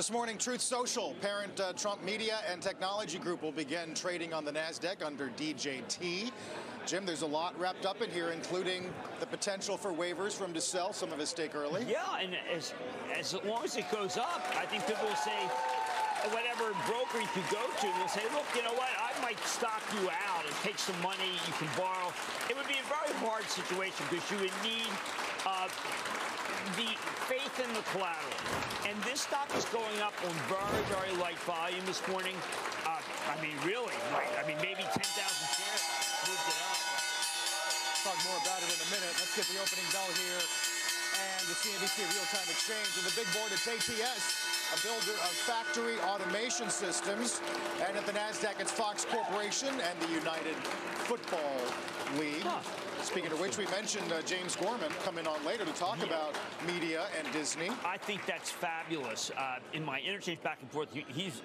This morning, Truth Social, parent uh, Trump Media and Technology Group will begin trading on the NASDAQ under DJT. Jim, there's a lot wrapped up in here, including the potential for waivers from to sell some of his stake early. Yeah, and as, as long as it goes up, I think people will say, whatever broker you go to they'll say, look, you know what, I might stock you out and take some money you can borrow. It would be a very hard situation because you would need uh, the faith in the collateral. And this stock is going up on very, very light volume this morning. Uh, I mean, really, light. I mean, maybe 10,000 shares moved it up. Talk more about it in a minute. Let's get the opening bell here and the CNBC real-time exchange. And the big board, it's ATS, a builder of factory automation systems. And at the NASDAQ, it's Fox Corporation and the United Football League. Huh. Speaking of which, we mentioned uh, James Gorman coming on later to talk yeah. about media and Disney. I think that's fabulous. Uh, in my interchange back and forth, he's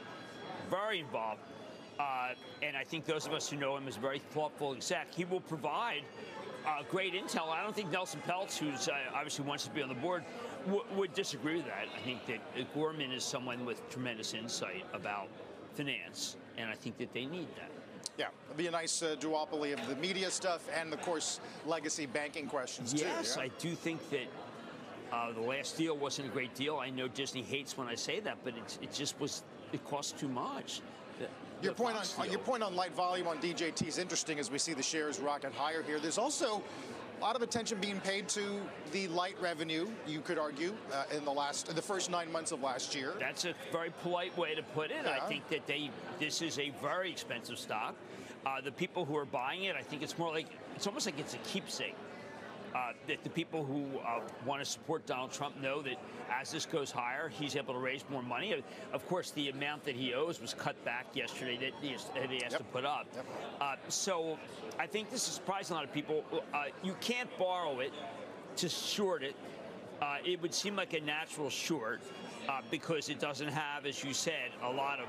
very involved. Uh, and I think those of us who know him as a very thoughtful exec, he will provide uh, great intel. I don't think Nelson Peltz, who's uh, obviously wants to be on the board, w- would disagree with that. I think that Gorman is someone with tremendous insight about finance, and I think that they need that. Yeah, it'd be a nice uh, duopoly of the media stuff and, of course, legacy banking questions yes, too. Yes, yeah? I do think that uh, the last deal wasn't a great deal. I know Disney hates when I say that, but it, it just was. It cost too much. The, your the point on your point on light volume on DJT is interesting as we see the shares rocket higher here. There's also a lot of attention being paid to the light revenue. You could argue uh, in the last, the first nine months of last year. That's a very polite way to put it. Yeah. I think that they, this is a very expensive stock. Uh, the people who are buying it, I think it's more like it's almost like it's a keepsake uh, that the people who uh, want to support Donald Trump know that as this goes higher, he's able to raise more money. Of course, the amount that he owes was cut back yesterday that he has, that he has yep. to put up. Yep. Uh, so I think this is surprising a lot of people. Uh, you can't borrow it to short it. Uh, it would seem like a natural short uh, because it doesn't have, as you said, a lot of.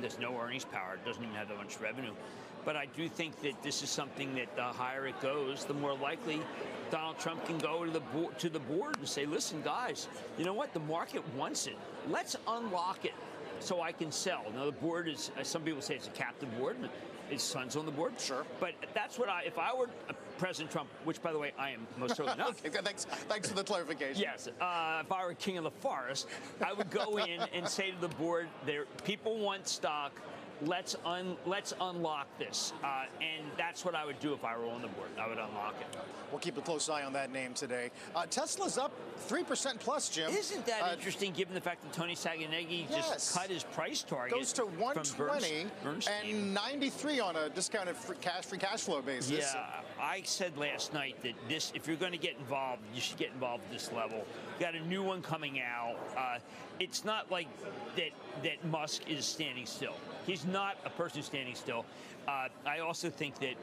there's no earnings power. It doesn't even have that much revenue. But I do think that this is something that the higher it goes, the more likely Donald Trump can go to the board, to the board and say, "Listen, guys, you know what? The market wants it. Let's unlock it so I can sell." Now the board is. Some people say it's a captive board. His son's on the board. Sure. But that's what I. If I were President Trump, which by the way I am most certainly not. okay, thanks. Thanks for the clarification. Yes. Uh, if I were king of the forest, I would go in and say to the board, "There, people want stock." Let's un, let's unlock this. Uh, and that's what I would do if I were on the board. I would unlock it. We'll keep a close eye on that name today. Uh, Tesla's up 3% plus, Jim. Isn't that uh, interesting given the fact that Tony Sacconaghi yes. just cut his price target? Goes to 120 and 93 on a discounted free cash, free cash flow basis. Yeah, I said last night that this, if you're going to get involved, you should get involved at this level. You got a new one coming out. Uh, it's not like that that Musk is standing still. He's not a person standing still. Uh, I also think that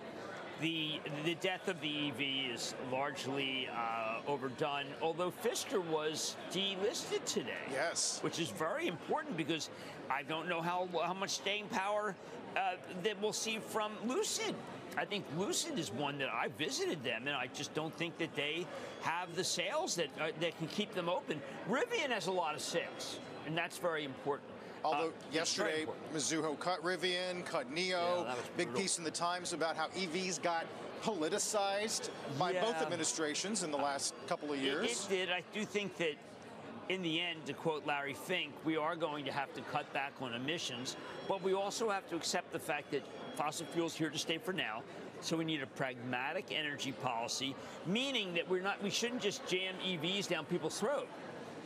the the death of the EV is largely uh, overdone. Although Fisker was delisted today, yes, which is very important because I don't know how how much staying power uh, that we'll see from Lucid. I think Lucid is one that I visited them, and I just don't think that they have the sales that uh, that can keep them open. Rivian has a lot of sales, and that's very important. Although uh, yesterday, Mizuho cut Rivian, cut NIO. yeah, big piece in the Times about how EVs got politicized by yeah. both administrations in the last couple of years. It, it did. I do think that in the end, to quote Larry Fink, we are going to have to cut back on emissions, but we also have to accept the fact that fossil fuels here to stay for now. So we need a pragmatic energy policy, meaning that we're not we shouldn't just jam EVs down people's throat.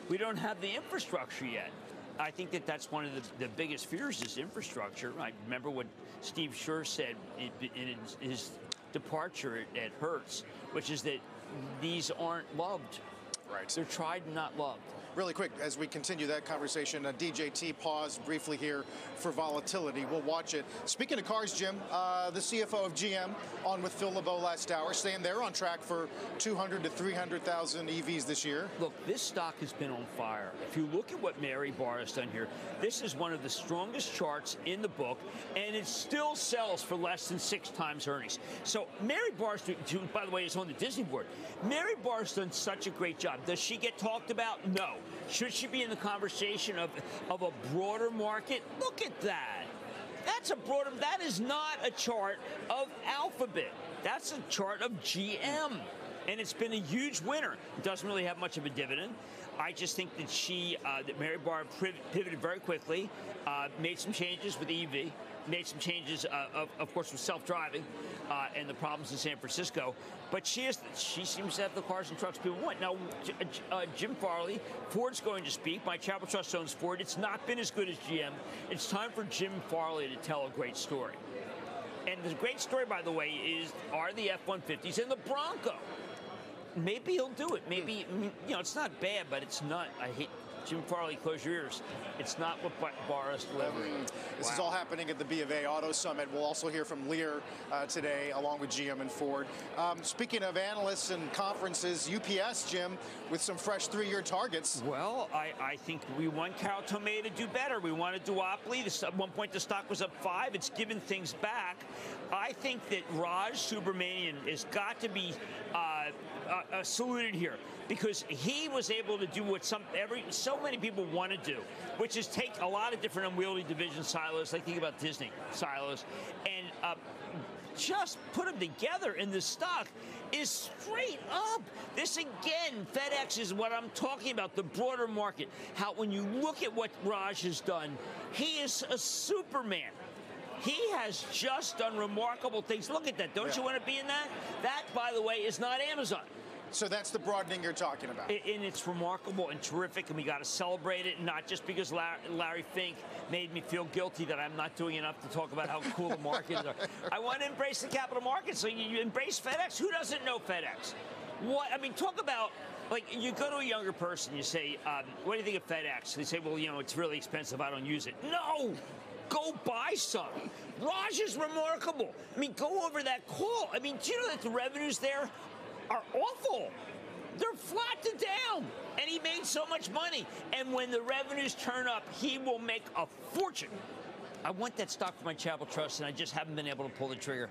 We don't have the infrastructure yet. I think that that's one of the, the biggest fears is infrastructure. I remember what Steve Scherr said in, in his departure at, at Hertz, which is that these aren't loved. Right. They're tried and not loved. Really quick, as we continue that conversation, uh, DJT paused briefly here for volatility. We'll watch it. Speaking of cars, Jim, uh, the CFO of GM on with Phil LeBeau last hour, saying they're on track for 200 to 300,000 EVs this year. Look, this stock has been on fire. If you look at what Mary Barra has done here, this is one of the strongest charts in the book, and it still sells for less than six times earnings. So Mary Barra, by the way, is on the Disney board. Mary Barra's done such a great job. Does she get talked about? No. Should she be in the conversation of, of a broader market? Look at that. That's a broader, that is not a chart of Alphabet. That's a chart of GM. And it's been a huge winner. Doesn't really have much of a dividend. I just think that she, uh, that Mary Barra pivoted very quickly, uh, made some changes with EV, made some changes, uh, of, of, course, with self-driving uh, and the problems in San Francisco. But she is, she seems to have the cars and trucks people want. Now, uh, Jim Farley, Ford's going to speak. My Charitable Trust owns Ford. It's not been as good as GM. It's time for Jim Farley to tell a great story. And the great story, by the way, is are the F-150s and the Bronco. Maybe he'll do it. Maybe you know it's not bad, but it's not. I hate Jim Farley, close your ears. It's not what Barra's delivering. Mm. This wow. is all happening at the B of A Auto Summit. We'll also hear from Lear uh, today, along with GM and Ford. Um, speaking of analysts and conferences, UPS, Jim, with some fresh three-year targets. Well, I, I, think we want Carol Tomé to do better. We wanted duopoly. This, at one point, the stock was up five. It's given things back. I think that Raj Subramaniam has got to be uh, uh, uh, saluted here because he was able to do what some every so many people want to do, which is take a lot of different unwieldy division silos, like think about Disney silos, and uh, just put them together And the stock is straight up. This again, FedEx is what I'm talking about, the broader market. How when you look at what Raj has done, he is a superman. He has just done remarkable things. Look at that. Don't yeah. you want to be in that? That, by the way, is not Amazon. So that's the broadening you're talking about. And it's remarkable and terrific, and we got to celebrate it, not just because Larry Fink made me feel guilty that I'm not doing enough to talk about how cool the markets are. I want to embrace the capital markets. So you embrace FedEx. Who doesn't know FedEx? What I mean, talk about like you go to a younger person, you say, um, "What do you think of FedEx?" They say, "Well, you know, it's really expensive. I don't use it." No, go buy some. Raj is remarkable. I mean, go over that call. I mean, do you know that the revenues there are awful. They're flat to down. And he made so much money. And when the revenues turn up, he will make a fortune. I want that stock for my Charitable Trust, and I just haven't been able to pull the trigger.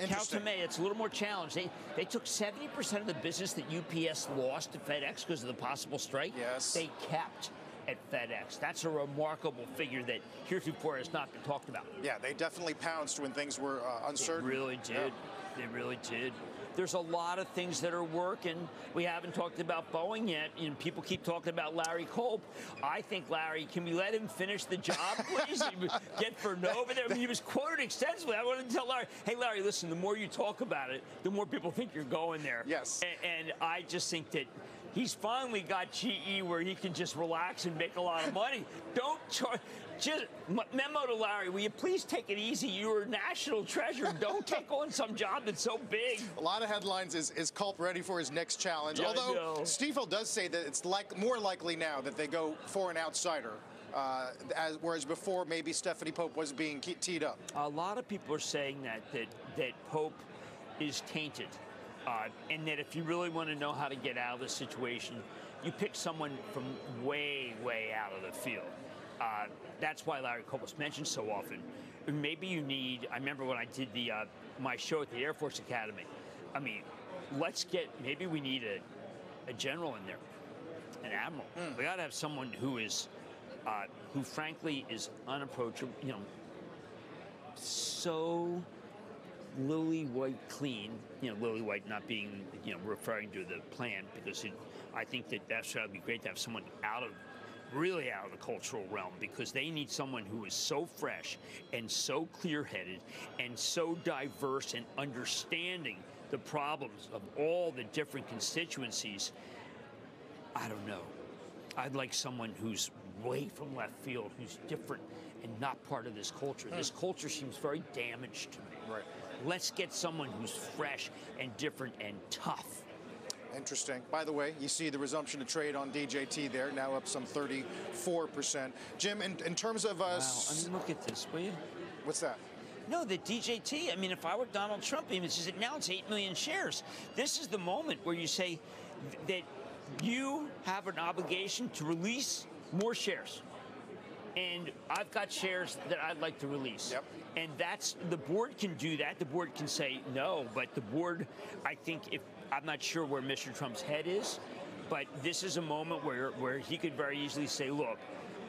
Cal Tomé, it's a little more challenged. They they took 70% of the business that UPS lost to FedEx because of the possible strike. Yes. They kept at FedEx. That's a remarkable figure that heretofore has not been talked about. Yeah, they definitely pounced when things were uh, uncertain. They really did. Yeah. They really did. There's a lot of things that are working. We haven't talked about Boeing yet. You know, people keep talking about Larry Culp. I think Larry, can we let him finish the job, please? Get Vernova there. I mean, he was quoted extensively. I wanted to tell Larry, hey, Larry, listen, the more you talk about it, the more people think you're going there. Yes. And, and I just think that he's finally got GE where he can just relax and make a lot of money. Don't charge. Just memo to Larry, will you please take it easy? You're a national treasure. Don't take on some job that's so big. A lot of headlines is, is Culp ready for his next challenge? Yeah, Although Stifel does say that it's like more likely now that they go for an outsider. Uh, as, whereas before, maybe Stephanie Pope was being teed up. A lot of people are saying that that, that Pope is tainted uh, and that if you really want to know how to get out of the situation, you pick someone from way, way out of the field. Uh, that's why Larry was mentioned so often. Maybe you need. I remember when I did the uh, my show at the Air Force Academy. I mean, let's get. Maybe we need a, a general in there, an admiral. Mm. We got to have someone who is, uh, who frankly is unapproachable. You know, so lily white clean, you know, lily white not being, you know, referring to the plan because it, I think that that's would be great to have someone out of really out of the cultural realm because they need someone who is so fresh and so clear-headed and so diverse and understanding the problems of all the different constituencies. I don't know. I'd like someone who's way from left field, who's different and not part of this culture. This hmm. culture seems very damaged to me. Right. Let's get someone who's fresh and different and tough. Interesting. By the way, you see the resumption of trade on DJT there, now up some 34%. Jim, in, in terms of us. Uh, wow. I mean, look at this, will you? What's that? No, the DJT, I mean, if I were Donald Trump, even it's just, now it's 8 million shares. This is the moment where you say that you have an obligation to release more shares and I've got shares that I'd like to release. Yep. And that's the board can do that. The board can say no, but the board, I think, if I'm not sure where Mr. Trump's head is, But this is a moment where, where he could very easily say, look,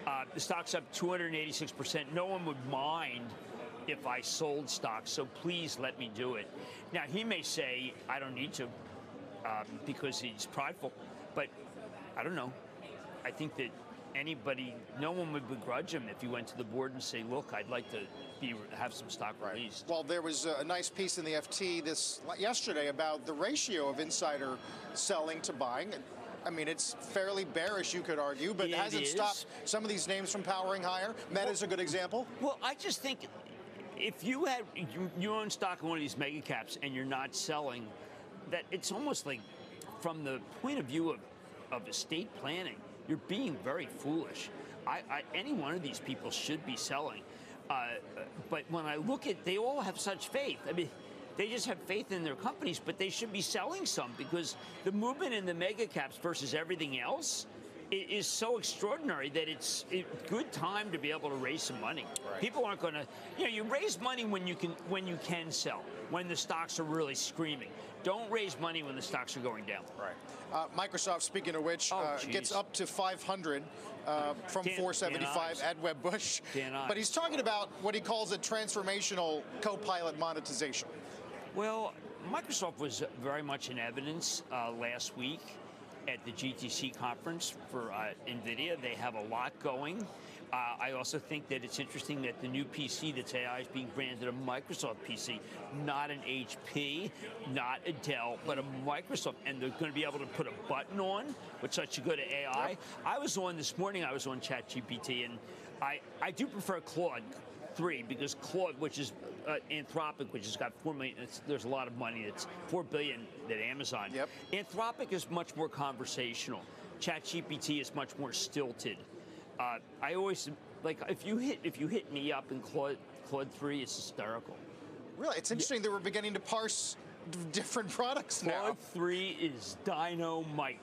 uh, the stock's up 286%. No one would mind if I sold stock, so please let me do it. Now, he may say, I don't need to um, because he's prideful, but I don't know. I think that anybody, no one would begrudge him if he went to the board and say, "Look, I'd like to be have some stock released." Well, there was a nice piece in the FT this yesterday about the ratio of insider selling to buying. I mean, it's fairly bearish, you could argue, but It hasn't is. stopped some of these names from powering higher. Meta's a good example. Well, I just think if you had you, you own stock in one of these mega caps and you're not selling, that it's almost like from the point of view of, of estate planning, you're being very foolish. I, I, any one of these people should be selling. Uh, but when I look at, they all have such faith. I mean, they just have faith in their companies, but they should be selling some because the movement in the mega caps versus everything else i- is so extraordinary that it's a good time to be able to raise some money. Right. People aren't going to, you know, you raise money when you can when you can sell, when the stocks are really screaming. Don't raise money when the stocks are going down. Right. Uh, Microsoft, speaking of which, Oh, uh, gets up to 500 uh, from Dan- 475 Dan at Wedbush. But he's talking about what he calls a transformational co-pilot monetization. Well, Microsoft was very much in evidence uh, last week at the GTC conference for uh, NVIDIA. They have a lot going. Uh, I also think that it's interesting that the new PC that's AI is being branded a Microsoft PC, not an HP, not a Dell, but a Microsoft. And they're going to be able to put a button on with such a good AI. I was on this morning, I was on ChatGPT, and I, I do prefer Claude three because Claude, which is uh, Anthropic, which has got four million, it's, there's a lot of money. It's four billion that Amazon. Yep. Anthropic is much more conversational. ChatGPT is much more stilted. Uh, I always like if you hit if you hit me up in Claude Claude three, it's hysterical. Really, it's interesting that we're beginning to parse different products now. Claude 3 is dynamite.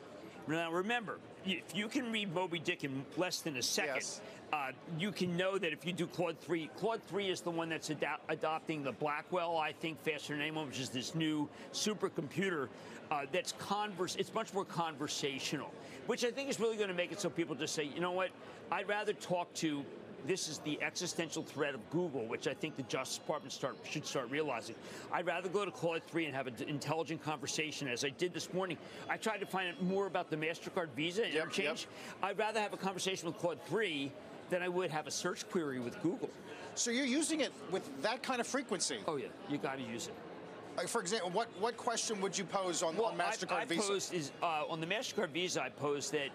Now remember, if you can read Moby Dick in less than a second, Yes. uh, you can know that if you do Claude 3, Claude 3 is the one that's ado- adopting the Blackwell, I think, faster than anyone, which is this new supercomputer uh, that's converse. It's much more conversational, which I think is really going to make it so people just say, you know what, I'd rather talk to this is the existential threat of Google, which I think the Justice Department start, should start realizing. I'd rather go to Claude 3 and have an intelligent conversation, as I did this morning. I tried to find out more about the MasterCard Visa Yep, interchange. I'd rather have a conversation with Claude 3 than I would have a search query with Google. So you're using it with that kind of frequency. Oh, yeah, you got to use it. Like, for example, what, what question would you pose on, on MasterCard I, I Visa? posed is uh, on the Mastercard Visa. I posed that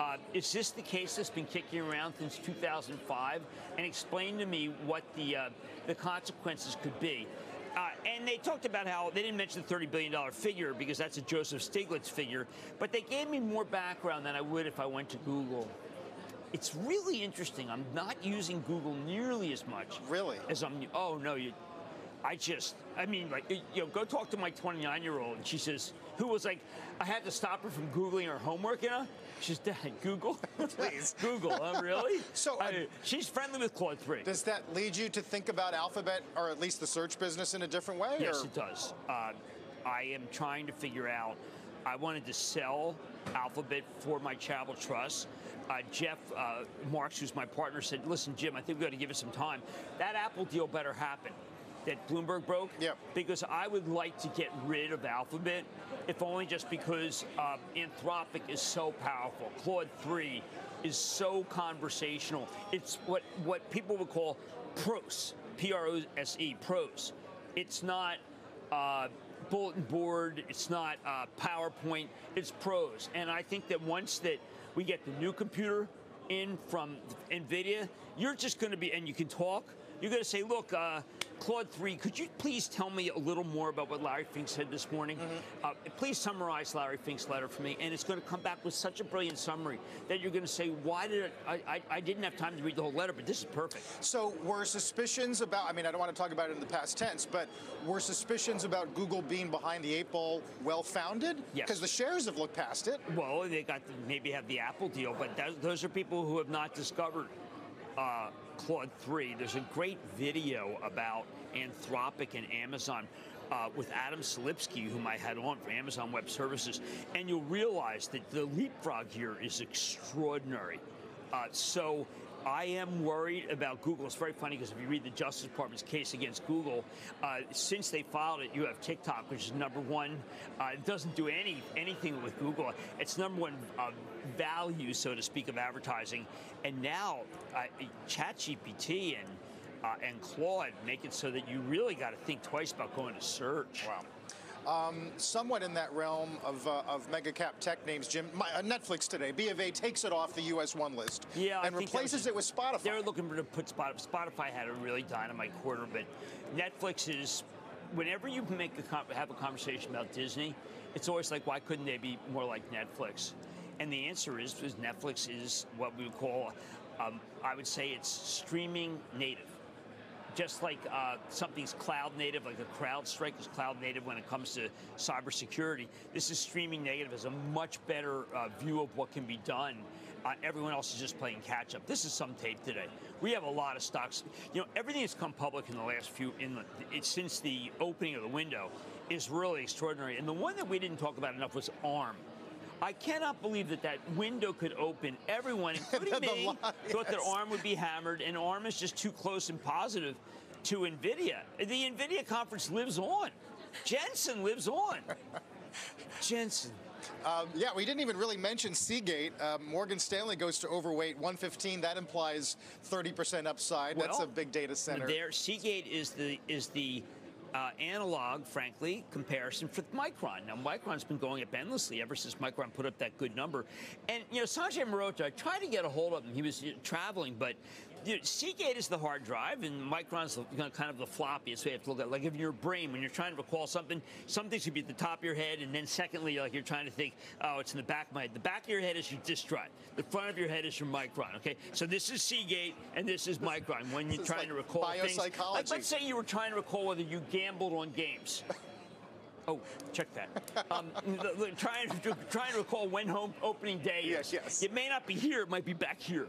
uh, is this the case that's been kicking around since 2005, and explain to me what the uh, the consequences could be. Uh, and they talked about how they didn't mention the $30 billion figure because that's a Joseph Stiglitz figure, but they gave me more background than I would if I went to Google. It's really interesting. I'm not using Google nearly as much. Really? As I'm. Oh no, you. I just, I mean, like, you know, go talk to my 29 year old. And she says, who was like, I had to stop her from Googling her homework, you know? She's, Dad, Google? Please. Google, oh, really? So, uh, I- she's friendly with Claude 3. Does that lead you to think about Alphabet, or at least the search business, in a different way? Yes, or? it does. Uh, I am trying to figure out. I wanted to sell Alphabet for my travel trust. Uh, Jeff uh, Marks, who's my partner, said, "Listen, Jim, I think we got to give it some time. That Apple deal better happen." That Bloomberg broke. Yep. Because I would like to get rid of Alphabet, if only just because uh, Anthropic is so powerful. Claude 3 is so conversational. It's what what people would call prose, P-R-O-S-E, prose. It's not uh, bulletin board. It's not uh, PowerPoint. It's prose. And I think that once that we get the new computer in from NVIDIA, you're just going to be, and you can talk. You're going to say, look, uh, Claude 3, could you please tell me a little more about what Larry Fink said this morning? Uh, please summarize Larry Fink's letter for me. And it's going to come back with such a brilliant summary that you're going to say, why did it, I, I, I didn't have time to read the whole letter, but this is perfect. So were suspicions about, I mean, I don't want to talk about it in the past tense, but were suspicions about Google being behind the eight ball well-founded? Yes. Because the shares have looked past it. Well, they got to maybe have the Apple deal, but that, those are people who have not discovered uh, Claude 3. There's a great video about Anthropic and Amazon uh, with Adam Selipsky, whom I had on for Amazon Web Services, and you'll realize that the leapfrog here is extraordinary. Uh, so I am worried about Google. It's very funny because if you read the Justice Department's case against Google, uh, since they filed it, you have TikTok, which is number one. Uh, it doesn't do any anything with Google. It's number one uh, value, so to speak, of advertising. And now uh, ChatGPT and uh, and Claude make it so that you really got to think twice about going to search. Wow. Um, somewhat in that realm of, uh, of mega cap tech names, Jim. My, uh, Netflix today, B of A takes it off the US one list yeah, and replaces was, it with Spotify. They're looking to put Spotify. Spotify had a really dynamite quarter, but Netflix is. Whenever you make a have a conversation about Disney, it's always like, why couldn't they be more like Netflix? And the answer is, because Netflix is what we would call, um, I would say, it's streaming native just like uh, something's cloud native, like a CrowdStrike is cloud native when it comes to cybersecurity. This is streaming native, has a much better uh, view of what can be done. Uh, everyone else is just playing catch up. This is some tape today. We have a lot of stocks. You know, everything that's come public in the last few, in the, it, since the opening of the window, is really extraordinary. And the one that we didn't talk about enough was ARM. I cannot believe that that window could open. Everyone, including me, lot, yes. thought that ARM would be hammered, and ARM is just too close and positive to NVIDIA. The NVIDIA conference lives on. Jensen lives on. Jensen. Um, yeah, we didn't even really mention Seagate. Uh, Morgan Stanley goes to overweight 115. That implies 30% upside. Well, That's a big data center. There, Seagate is the is the uh, analog, frankly, comparison for Micron. Now, Micron's been going up endlessly ever since Micron put up that good number. And, you know, Sanjay Mehrotra, I tried to get a hold of him. He was traveling, but you know, Seagate is the hard drive, and Micron's you know, kind of the floppy. So you have to look at It. like if your brain when you're trying to recall something, some things should be at the top of your head, and then secondly, like you're trying to think, oh, it's in the back of my head. The back of your head is your disk drive. The front of your head is your Micron. Okay, so this is Seagate, and this is Micron. When you're trying like to recall things, like, let's say you were trying to recall whether you gambled on games. Oh, check that. Um, trying, to, trying to recall when home opening day yes, is. Yes, It may not be here. It might be back here.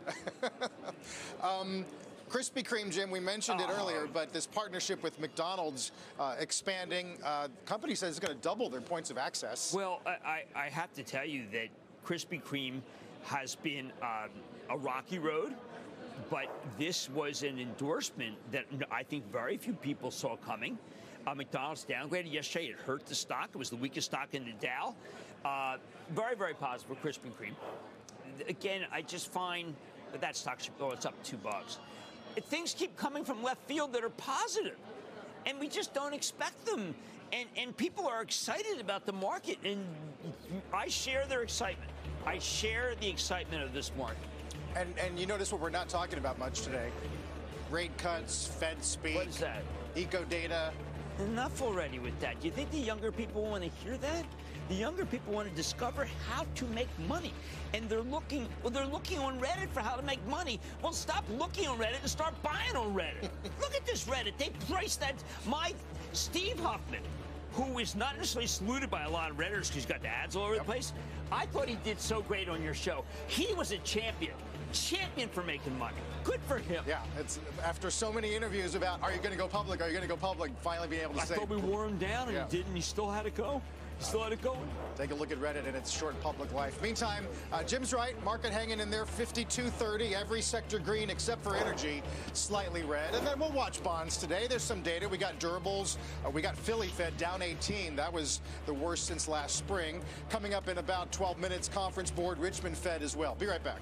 um, Krispy Kreme, Jim, we mentioned it earlier, ah. but this partnership with McDonald's uh, expanding. Uh, company says it's going to double their points of access. Well, I, I have to tell you that Krispy Kreme has been uh, a rocky road but this was an endorsement that I think very few people saw coming. Uh, McDonald's downgraded yesterday. It hurt the stock. It was the weakest stock in the Dow. Uh, very, very positive for Krispy Kreme. Again, I just find that that stock should go. Oh, it's up two bucks. Things keep coming from left field that are positive, and we just don't expect them. And and people are excited about the market, and I share their excitement. I share the excitement of this market. And and you notice what we're not talking about much today: rate cuts, Fed speak. What is that? Eco data. Enough already with that. Do you think the younger people want to hear that? The younger people want to discover how to make money. And they're looking well, they're looking on Reddit for how to make money. Well, stop looking on Reddit and start buying on Reddit. Look at this Reddit. They priced that my Steve Huffman, who is not necessarily saluted by a lot of Redditors because he's got the ads all over yep. the place. I thought he did so great on your show. He was a champion champion for making money. Good for him. Yeah, it's after so many interviews about are you going to go public? Are you going to go public? Finally being able to I say. I thought we wore him down, and yeah. he didn't. He still had to go. He still had it going. Take a look at Reddit and its short public life. Meantime, uh, Jim's right. Market hanging in there, 52.30. Every sector green except for energy, slightly red. And then we'll watch bonds today. There's some data. We got durables. Uh, we got Philly Fed down 18. That was the worst since last spring. Coming up in about 12 minutes, conference board, Richmond Fed as well. Be right back.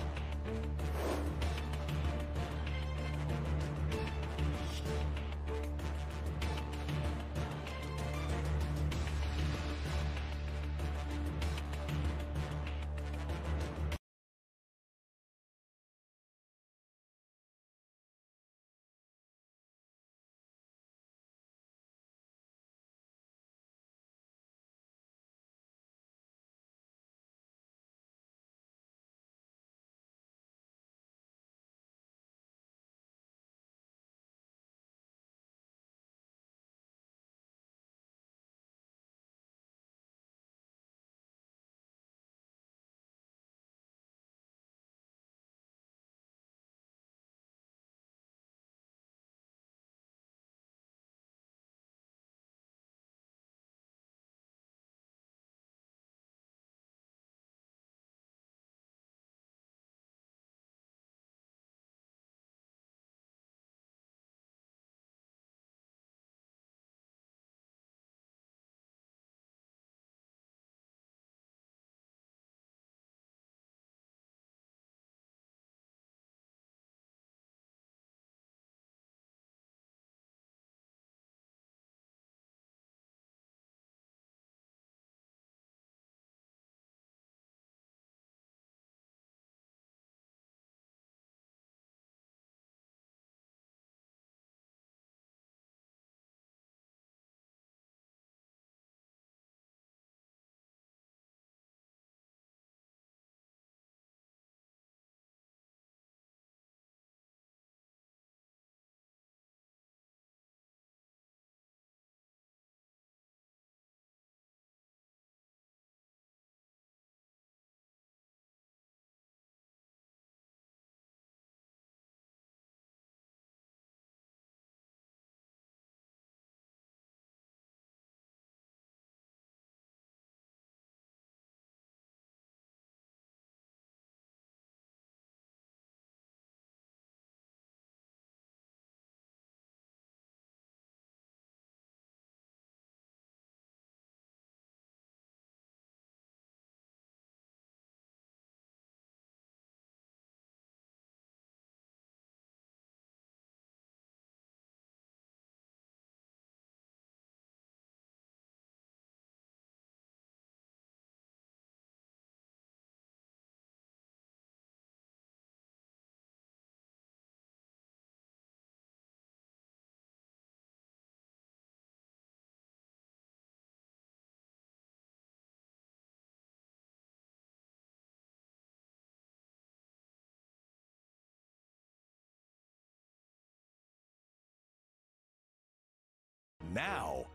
now.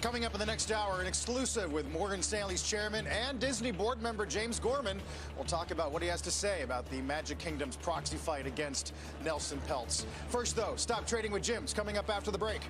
Coming up in the next hour, an exclusive with Morgan Stanley's chairman and Disney board member James Gorman. We'll talk about what he has to say about the Magic Kingdom's proxy fight against Nelson Peltz. First, though, Stop Trading with Jim's coming up after the break.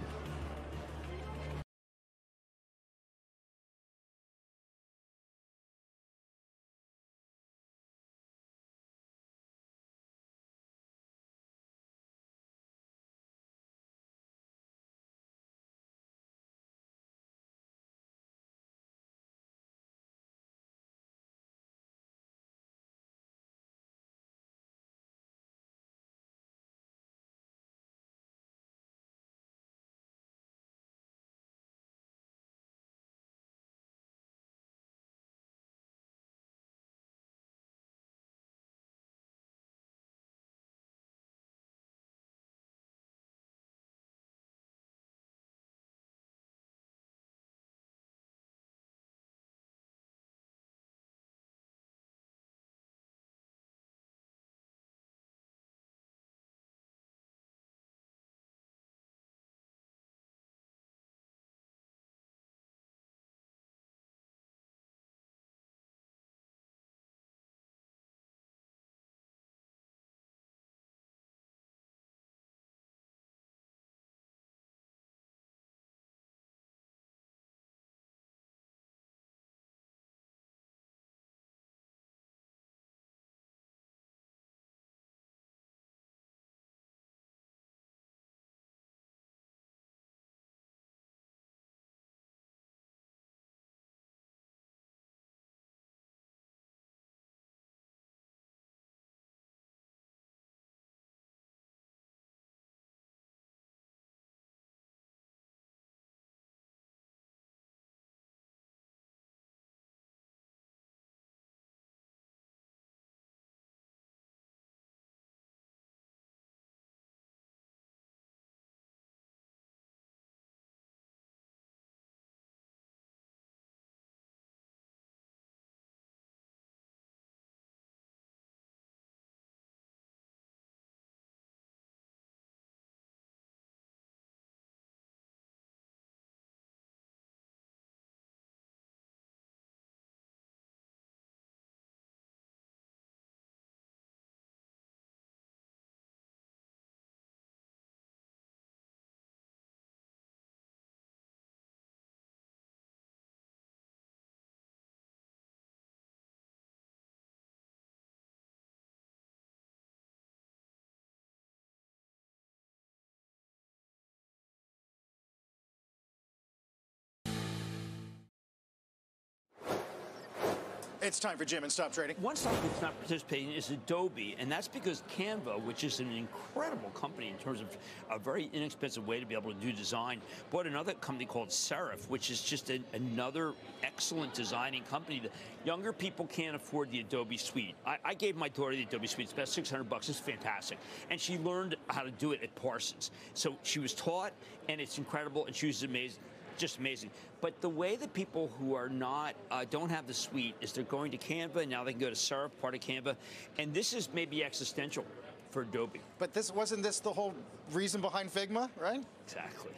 It's time for Jim and Stop Trading. One stock that's not participating is Adobe, and that's because Canva, which is an incredible company in terms of a very inexpensive way to be able to do design, bought another company called Serif, which is just a, another excellent designing company. The younger people can't afford the Adobe Suite. I, I gave my daughter the Adobe Suite. It's about 600 bucks. It's fantastic, and she learned how to do it at Parsons. So she was taught, and it's incredible, and she was amazing just amazing. But the way that people who are not uh, don't have the suite is they're going to Canva now they can go to Serif, part of Canva, and this is maybe existential for Adobe. But this wasn't this the whole reason behind Figma, right? Exactly.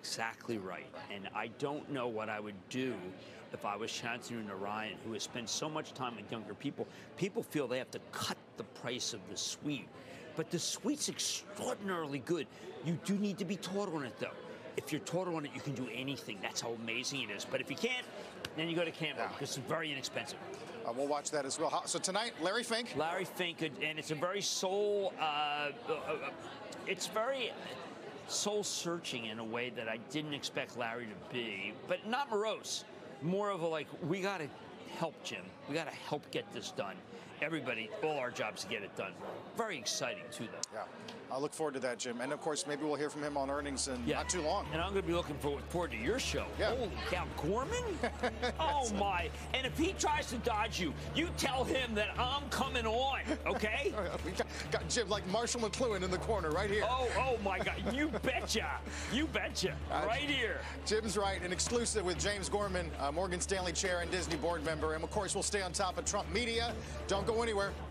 Exactly right. And I don't know what I would do if I was Shantanu Narayen, who has spent so much time with younger people. People feel they have to cut the price of the suite. But the suite's extraordinarily good. You do need to be taught on it, though if you're taught on it, you can do anything. That's how amazing it is. But if you can't, then you go to Canva yeah. because it's very inexpensive. Uh, we'll watch that as well. So tonight, Larry Fink. Larry Fink, and it's a very soul. Uh, uh, uh, it's very soul searching in a way that I didn't expect Larry to be, but not morose. More of a like, we got to help Jim. We got to help get this done everybody, all our jobs to get it done. Very exciting, too, though. Yeah. I look forward to that, Jim. And of course, maybe we'll hear from him on earnings in yeah. not too long. And I'm going to be looking forward, to your show. Yeah. Holy cow, Gorman? oh my! And if he tries to dodge you, you tell him that I'm coming on. Okay? we got, got, Jim like Marshall McLuhan in the corner right here. Oh, oh my God! You betcha! You betcha! Uh, right here. Jim's right. An exclusive with James Gorman, uh, Morgan Stanley chair and Disney board member, and of course we'll stay on top of Trump media. Don't go anywhere.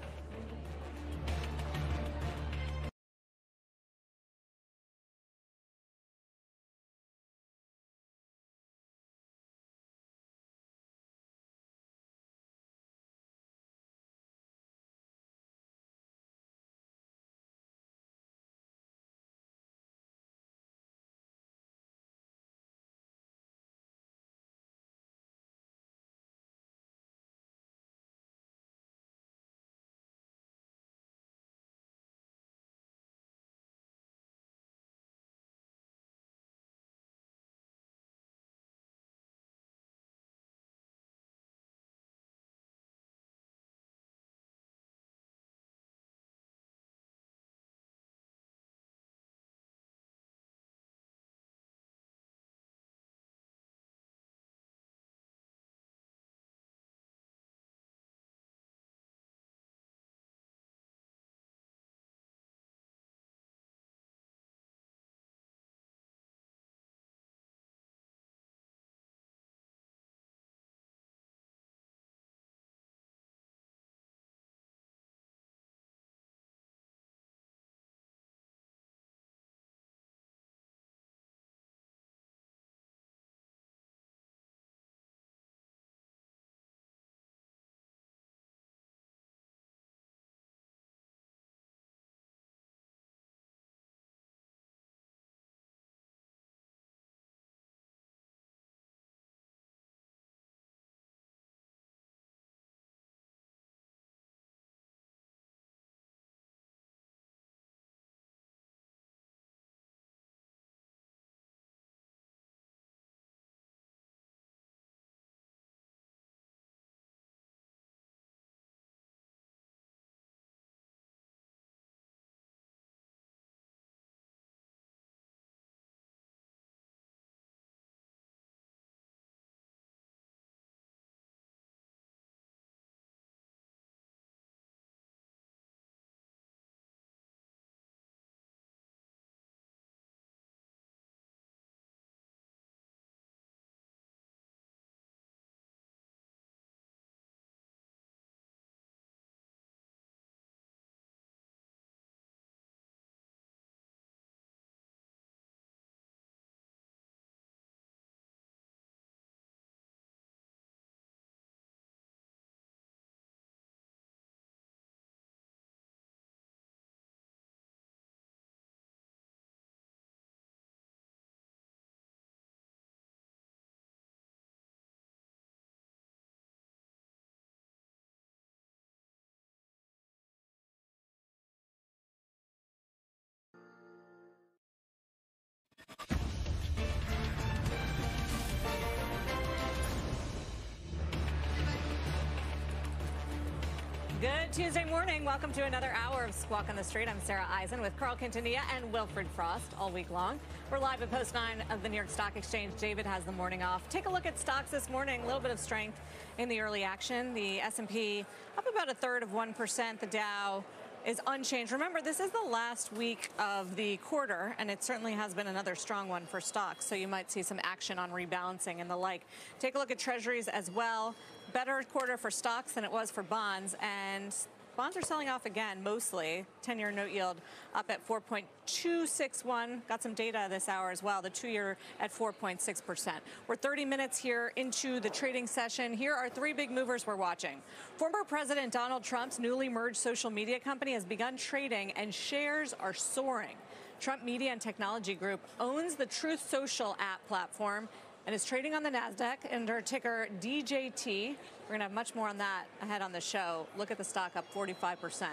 Good Tuesday morning. Welcome to another hour of Squawk on the Street. I'm Sarah Eisen with Carl Quintanilla and Wilfred Frost all week long. We're live at Post 9 of the New York Stock Exchange. David has the morning off. Take a look at stocks this morning. A little bit of strength in the early action. The S&P up about a third of 1%. The Dow is unchanged. Remember, this is the last week of the quarter, and it certainly has been another strong one for stocks. So you might see some action on rebalancing and the like. Take a look at treasuries as well. Better quarter for stocks than it was for bonds, and Bonds are selling off again, mostly. 10 year note yield up at 4.261. Got some data this hour as well. The two year at 4.6%. We're 30 minutes here into the trading session. Here are three big movers we're watching. Former President Donald Trump's newly merged social media company has begun trading, and shares are soaring. Trump Media and Technology Group owns the Truth Social app platform and is trading on the NASDAQ under ticker DJT. We're going to have much more on that ahead on the show. Look at the stock up 45%.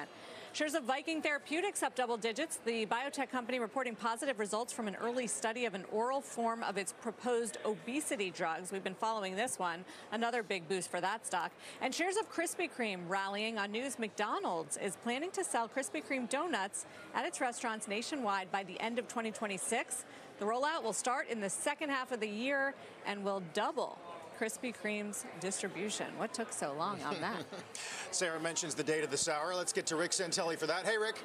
Shares of Viking Therapeutics up double digits. The biotech company reporting positive results from an early study of an oral form of its proposed obesity drugs. We've been following this one. Another big boost for that stock. And shares of Krispy Kreme rallying on news McDonald's is planning to sell Krispy Kreme donuts at its restaurants nationwide by the end of 2026. The rollout will start in the second half of the year and will double Krispy Kreme's distribution. What took so long on that? Sarah mentions the date of this hour. Let's get to Rick Santelli for that. Hey, Rick.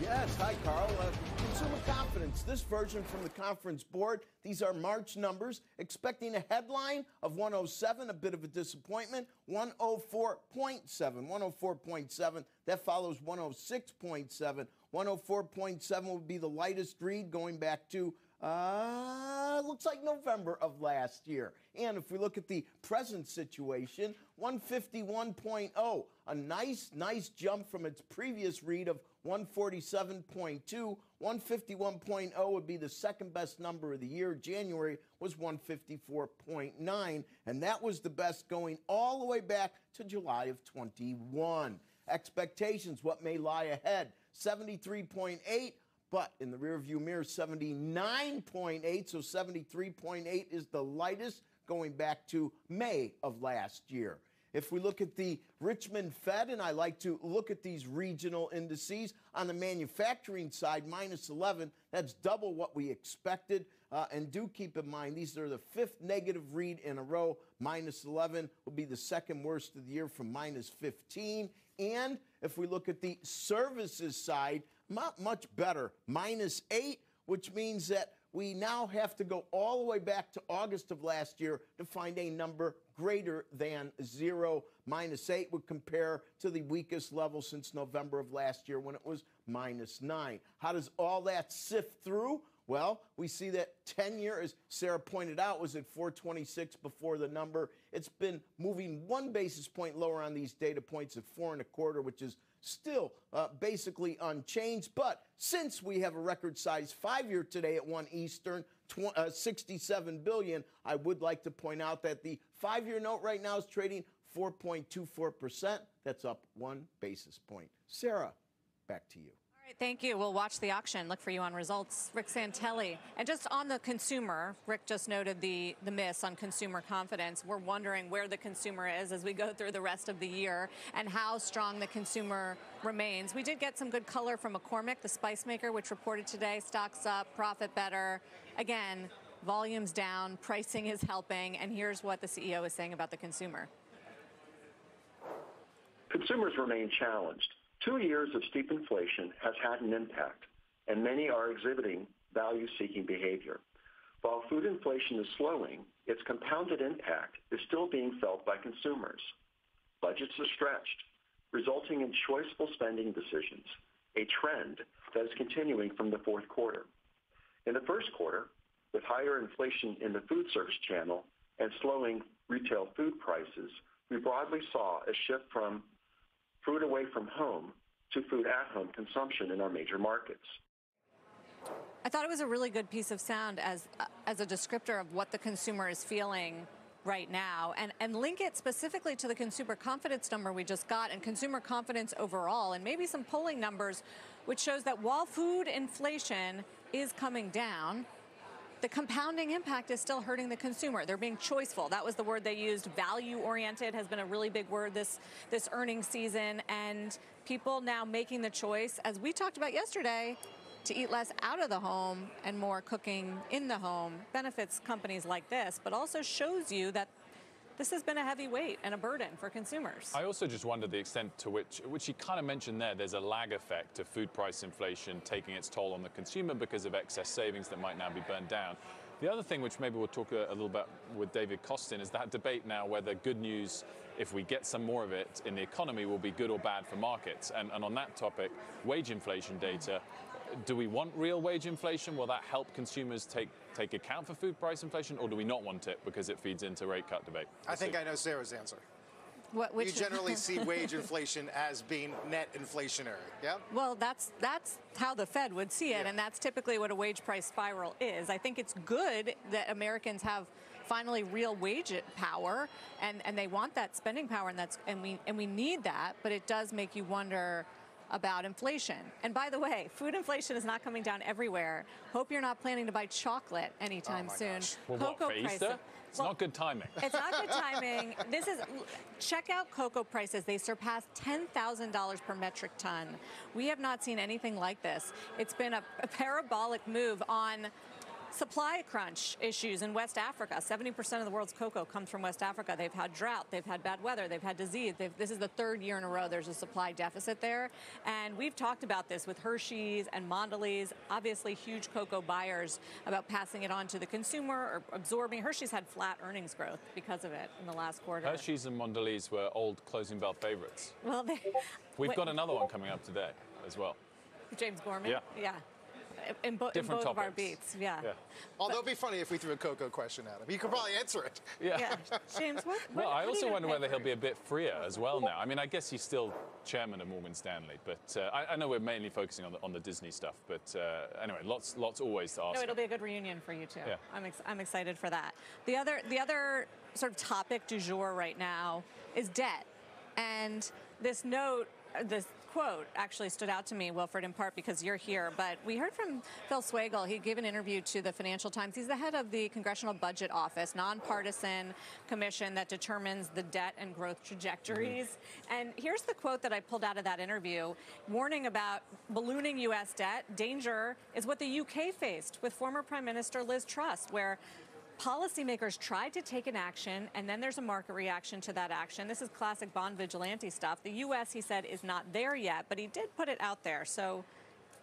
Yes, hi, Carl. Uh, consumer confidence. This version from the conference board. These are March numbers. Expecting a headline of 107, a bit of a disappointment. 104.7. 104.7. That follows 106.7. 104.7 would be the lightest read going back to uh, looks like November of last year. And if we look at the present situation, 151.0, a nice, nice jump from its previous read of 147.2. 151.0 would be the second best number of the year. January was 154.9, and that was the best going all the way back to July of 21. Expectations, what may lie ahead. 73.8, but in the rearview mirror, 79.8. So 73.8 is the lightest going back to May of last year. If we look at the Richmond Fed, and I like to look at these regional indices on the manufacturing side, minus 11, that's double what we expected. Uh, and do keep in mind, these are the fifth negative read in a row. Minus 11 will be the second worst of the year from minus 15. And if we look at the services side, not much better, minus eight, which means that we now have to go all the way back to August of last year to find a number greater than zero. Minus eight would compare to the weakest level since November of last year when it was minus nine. How does all that sift through? Well, we see that 10 year, as Sarah pointed out, was at 426 before the number. It's been moving one basis point lower on these data points at four and a quarter, which is still uh, basically unchanged. But since we have a record size five year today at one Eastern, tw- uh, 67 billion, I would like to point out that the five year note right now is trading 4.24%. That's up one basis point. Sarah, back to you right, thank you. We'll watch the auction. Look for you on results. Rick Santelli. And just on the consumer, Rick just noted the, the miss on consumer confidence. We're wondering where the consumer is as we go through the rest of the year and how strong the consumer remains. We did get some good color from McCormick, the spice maker, which reported today stocks up, profit better. Again, volumes down, pricing is helping. And here's what the CEO is saying about the consumer. Consumers remain challenged. Two years of steep inflation has had an impact, and many are exhibiting value-seeking behavior. While food inflation is slowing, its compounded impact is still being felt by consumers. Budgets are stretched, resulting in choiceful spending decisions, a trend that is continuing from the fourth quarter. In the first quarter, with higher inflation in the food service channel and slowing retail food prices, we broadly saw a shift from food away from home to food at home consumption in our major markets. I thought it was a really good piece of sound as uh, as a descriptor of what the consumer is feeling right now and, and link it specifically to the consumer confidence number we just got and consumer confidence overall and maybe some polling numbers which shows that while food inflation is coming down the compounding impact is still hurting the consumer. They're being choiceful. That was the word they used. Value oriented has been a really big word this this earnings season, and people now making the choice, as we talked about yesterday, to eat less out of the home and more cooking in the home benefits companies like this, but also shows you that this has been a heavy weight and a burden for consumers. I also just wonder the extent to which, which you kind of mentioned there, there's a lag effect of food price inflation taking its toll on the consumer because of excess savings that might now be burned down. The other thing, which maybe we'll talk a, little bit with David Kostin, is that debate now whether good news, if we get some more of it in the economy, will be good or bad for markets. And, and on that topic, wage inflation data do we want real wage inflation? Will that help consumers take take account for food price inflation, or do we not want it because it feeds into rate cut debate? We'll I think see. I know Sarah's answer. What, you generally see wage inflation as being net inflationary. Yeah. Well, that's that's how the Fed would see it, yeah. and that's typically what a wage price spiral is. I think it's good that Americans have finally real wage power, and, and they want that spending power, and that's and we and we need that. But it does make you wonder about inflation. And by the way, food inflation is not coming down everywhere. Hope you're not planning to buy chocolate anytime oh soon. Well, cocoa what, prices. It's well, not good timing. It's not good timing. this is check out cocoa prices. They surpassed $10,000 per metric ton. We have not seen anything like this. It's been a, a parabolic move on supply crunch issues in West Africa. 70% of the world's cocoa comes from West Africa. They've had drought, they've had bad weather, they've had disease. They've, this is the third year in a row there's a supply deficit there. And we've talked about this with Hershey's and Mondelez, obviously huge cocoa buyers, about passing it on to the consumer or absorbing. Hershey's had flat earnings growth because of it in the last quarter. Hershey's and Mondelez were old closing bell favorites. Well, they, we've wait, got another one coming up today as well. James Gorman? Yeah. Yeah in, bo- in both topics. of our beats. Yeah. yeah. Although it'd be funny if we threw a cocoa question at him. He could probably answer it. Yeah. yeah. James, what? Well, what, I also wonder whether he'll be a bit freer as well now. I mean, I guess he's still chairman of Morgan Stanley, but uh, I, I, know we're mainly focusing on the, on the Disney stuff. But uh, anyway, lots lots always to ask. No, it'll be a good reunion for you too. Yeah. I'm ex- I'm excited for that. The other the other sort of topic du jour right now is debt, and this note this quote actually stood out to me, Wilfred, in part because you're here. But we heard from Phil Swagel. He gave an interview to the Financial Times. He's the head of the Congressional Budget Office, nonpartisan commission that determines the debt and growth trajectories. Mm-hmm. And here's the quote that I pulled out of that interview warning about ballooning U.S. debt. Danger is what the UK faced with former Prime Minister Liz Truss, where policymakers tried to take an action and then there's a market reaction to that action. This is classic bond vigilante stuff. The U.S., he said, is not there yet, but he did put it out there. So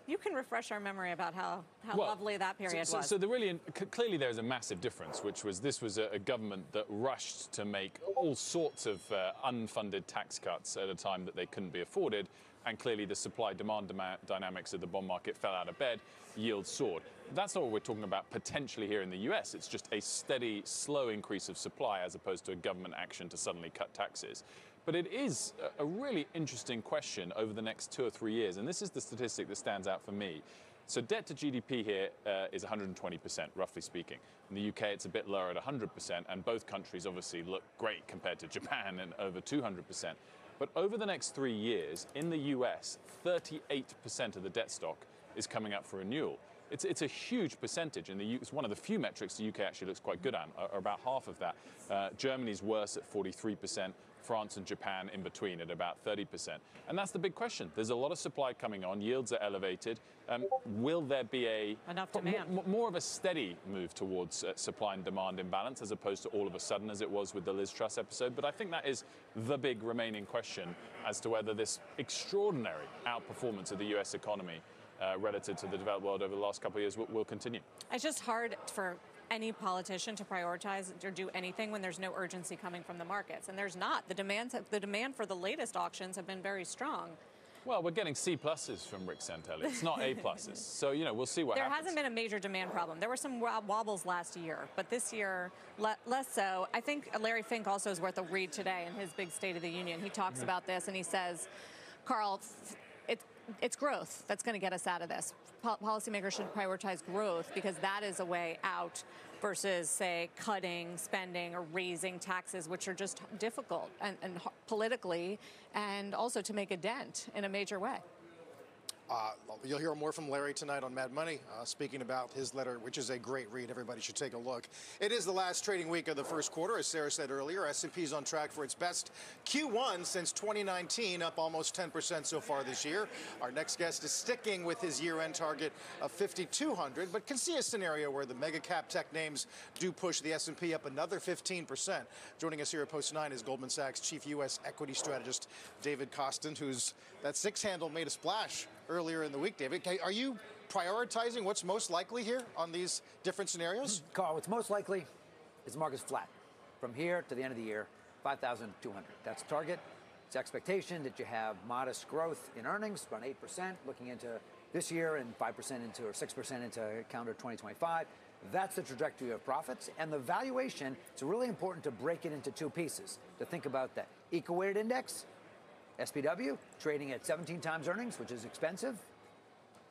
you can refresh our memory about how, how well, lovely that period so, was. So, the really, clearly there's a massive difference, which was this was a, a government that rushed to make all sorts of uh, unfunded tax cuts at a time that they couldn't be afforded and clearly the supply demand dynamics of the bond market fell out of bed, yields soared. That's not what we're talking about potentially here in the US. It's just a steady, slow increase of supply as opposed to a government action to suddenly cut taxes. But it is a really interesting question over the next two or three years, and this is the statistic that stands out for me. So debt to GDP here uh, is 120%, roughly speaking. In the UK, it's a bit lower at 100%, and both countries obviously look great compared to Japan and over 200%. But over the next three years, in the US, 38% of the debt stock is coming up for renewal. It's, it's a huge percentage, and it's one of the few metrics the UK actually looks quite good at, or about half of that. Uh, Germany's worse at 43%. France and Japan in between at about 30%. And that's the big question. There's a lot of supply coming on, yields are elevated. Um, will there be a enough demand? M- more of a steady move towards uh, supply and demand imbalance as opposed to all of a sudden as it was with the Liz Truss episode? But I think that is the big remaining question as to whether this extraordinary outperformance of the US economy uh, relative to the developed world over the last couple of years will, will continue. It's just hard for any politician to prioritize or do anything when there's no urgency coming from the markets, and there's not. The demand, the demand for the latest auctions have been very strong. Well, we're getting C pluses from Rick Santelli. It's not A pluses. so, you know, we'll see what there happens. hasn't been a major demand problem. There were some wobbles last year, but this year, le- less so. I think Larry Fink also is worth a read today in his big State of the Union. He talks mm-hmm. about this and he says, Carl, it's growth that's going to get us out of this. policymakers should prioritize growth because that is a way out versus, say, cutting spending or raising taxes, which are just difficult and, and politically, and also to make a dent in a major way. Uh, you'll hear more from Larry tonight on Mad Money, uh, speaking about his letter, which is a great read. Everybody should take a look. It is the last trading week of the first quarter, as Sarah said earlier. S&P is on track for its best Q1 since 2019, up almost 10% so far this year. Our next guest is sticking with his year-end target of 5,200, but can see a scenario where the mega cap tech names do push the S&P up another 15%. Joining us here at Post 9 is Goldman Sachs chief U.S. equity strategist David Kostin, who's that six handle made a splash earlier in the week, David. Are you prioritizing what's most likely here on these different scenarios? Carl, what's most likely is the market's flat. From here to the end of the year, 5,200. That's the target. It's expectation that you have modest growth in earnings, around 8%, looking into this year and 5% into or 6% into calendar 2025. That's the trajectory of profits. And the valuation, it's really important to break it into two pieces to think about that. Equal weighted index, SPW, trading at 17 times earnings, which is expensive,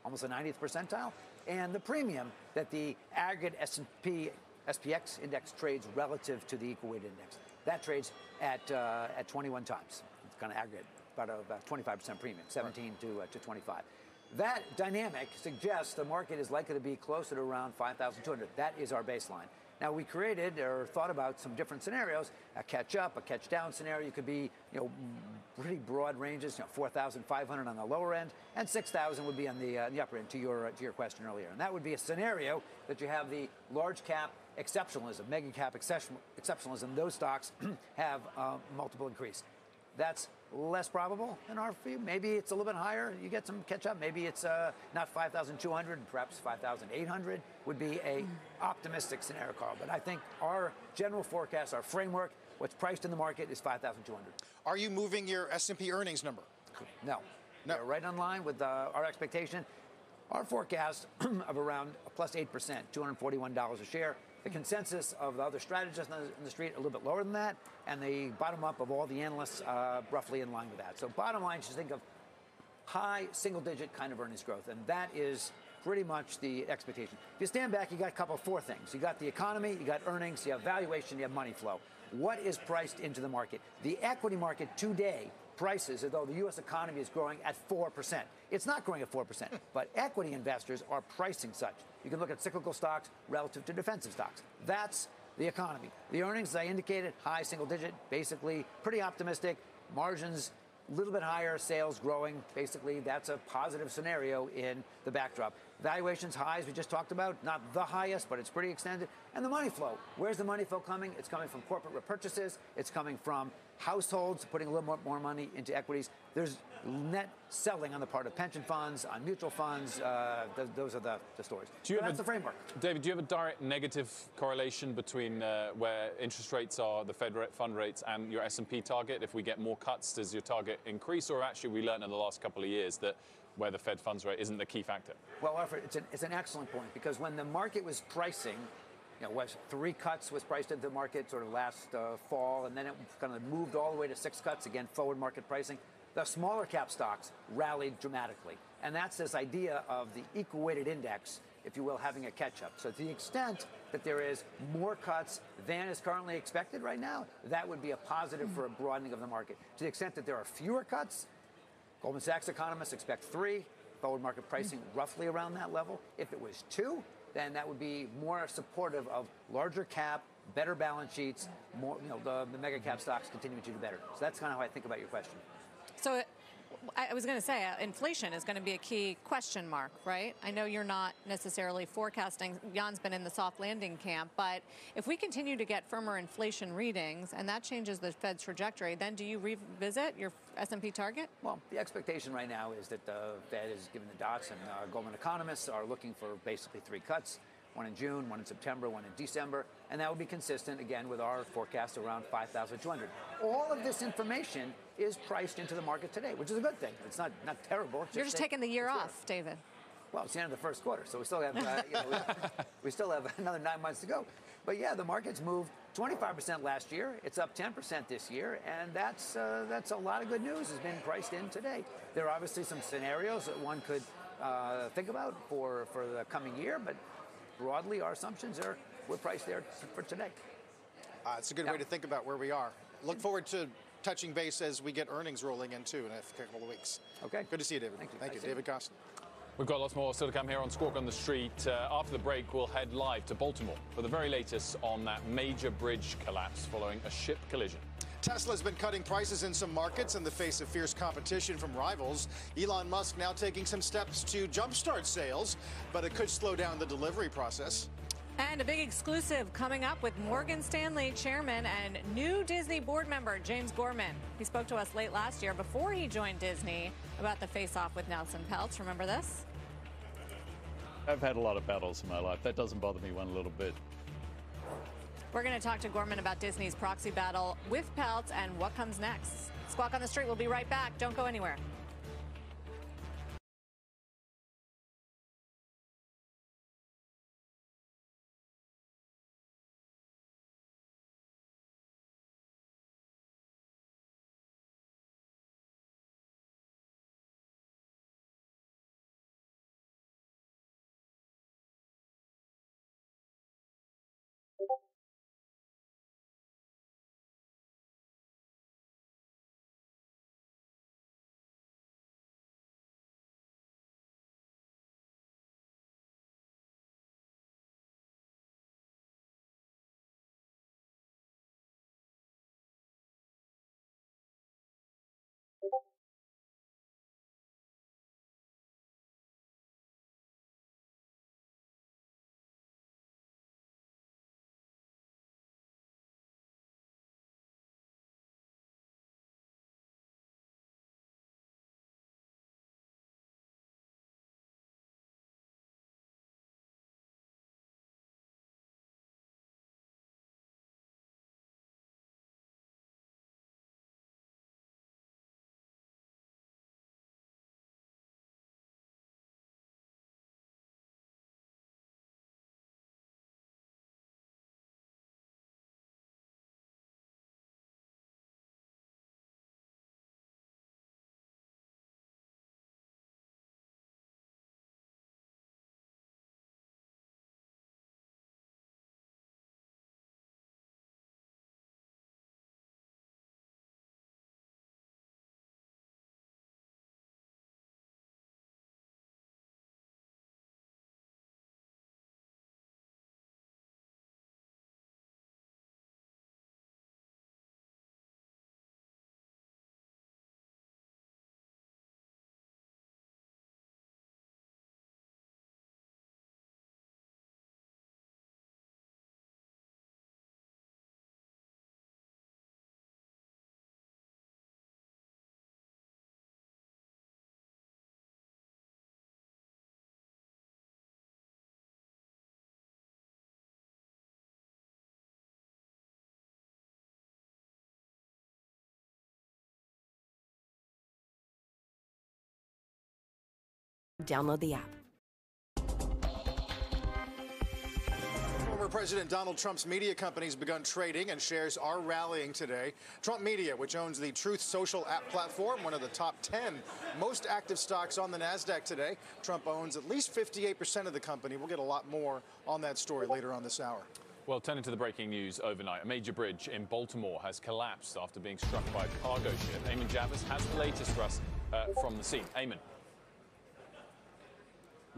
almost the 90th percentile, and the premium that the aggregate S&P SPX index trades relative to the equal weight index. That trades at uh, at 21 times. It's kind of aggregate, about a, about 25% premium, 17 right. to uh, to 25. That dynamic suggests the market is likely to be closer to around 5,200. That is our baseline. Now we created or thought about some different scenarios: a catch up, a catch down scenario. could be, you know, pretty broad ranges. You know, 4,500 on the lower end, and 6,000 would be on the, uh, the upper end. To your uh, to your question earlier, and that would be a scenario that you have the large cap exceptionalism, mega cap exceptionalism. Those stocks have uh, multiple increase. That's less probable in our view. Maybe it's a little bit higher. You get some catch up. Maybe it's uh, not 5,200, perhaps 5,800 would be a optimistic scenario, Carl. But I think our general forecast, our framework, what's priced in the market is 5,200. Are you moving your S&P earnings number? No. No. We're right on line with uh, our expectation. Our forecast of around plus 8%, $241 a share. The consensus of the other strategists in the street a little bit lower than that, and the bottom up of all the analysts uh, roughly in line with that. So bottom line, just think of high single-digit kind of earnings growth, and that is pretty much the expectation. If you stand back, you got a couple of four things. You got the economy, you got earnings, you have valuation, you have money flow. What is priced into the market? The equity market today prices as though the U.S. economy is growing at 4%. It's not growing at 4%, but equity investors are pricing such. You can look at cyclical stocks relative to defensive stocks. That's the economy. The earnings, as I indicated, high single digit, basically pretty optimistic. Margins a little bit higher, sales growing. Basically, that's a positive scenario in the backdrop. Valuations high, as we just talked about, not the highest, but it's pretty extended. And the money flow. Where's the money flow coming? It's coming from corporate repurchases. It's coming from households putting a little more, more money into equities. There's net selling on the part of pension funds, on mutual funds. Uh, th- those are the, the stories. Do you so that's a, the framework. David, do you have a direct negative correlation between uh, where interest rates are, the Fed fund rates, and your S&P target? If we get more cuts, does your target increase, or actually we learned in the last couple of years that where the Fed funds rate isn't the key factor? Well, Alfred, it's an, it's an excellent point because when the market was pricing you know, was three cuts was priced into the market sort of last uh, fall, and then it kind of moved all the way to six cuts again, forward market pricing. The smaller cap stocks rallied dramatically, and that's this idea of the equal weighted index, if you will, having a catch up. So to the extent that there is more cuts than is currently expected right now, that would be a positive for a broadening of the market. To the extent that there are fewer cuts, Goldman Sachs economists expect three, forward market pricing roughly around that level. If it was two, then that would be more supportive of larger cap, better balance sheets, more, you know, the, the mega cap stocks continuing to do better. So that's kind of how I think about your question. So I was going to say, uh, inflation is going to be a key question mark, right? I know you're not necessarily forecasting. Jan's been in the soft landing camp, but if we continue to get firmer inflation readings and that changes the Fed's trajectory, then do you revisit your S&P target? Well, the expectation right now is that the Fed is giving the dots, and uh, Goldman economists are looking for basically three cuts one in June, one in September, one in December, and that would be consistent again with our forecast around 5,200. All of this information is priced into the market today, which is a good thing. It's not not terrible. You're just, taking the year off, there. David. Well, it's the end of the first quarter, so we still have uh, you know, we, we still have another nine months to go. But yeah, the market's moved 25% last year. It's up 10% this year, and that's uh, that's a lot of good news has been priced in today. There are obviously some scenarios that one could uh, think about for for the coming year, but broadly, our assumptions are we're priced there for today. Uh, it's a good way to think about where we are. Look forward to touching base as we get earnings rolling in too in a couple of weeks. Okay. Good to see you, David. Thank you. Thank you, David Kostin. We've got lots more still to come here on Squawk on the Street. Uh, after the break, we'll head live to Baltimore for the very latest on that major bridge collapse following a ship collision. Tesla's been cutting prices in some markets in the face of fierce competition from rivals. Elon Musk now taking some steps to jumpstart sales, but it could slow down the delivery process. And a big exclusive coming up with Morgan Stanley chairman and new Disney board member James Gorman. He spoke to us late last year before he joined Disney about the face off with Nelson Peltz. Remember this? I've had a lot of battles in my life. That doesn't bother me one little bit. We're going to talk to Gorman about Disney's proxy battle with Peltz and what comes next. Squawk on the Street will be right back. Don't go anywhere. Download the app. Former President Donald Trump's media company has begun trading and shares are rallying today. Trump Media, which owns the Truth Social app platform, one of the top 10 most active stocks on the NASDAQ today. Trump owns at least 58% of the company. We'll get a lot more on that story later on this hour. Well, turning to the breaking news overnight, a major bridge in Baltimore has collapsed after being struck by a cargo ship. Eamon Javers has the latest for us uh, from the scene. Eamon.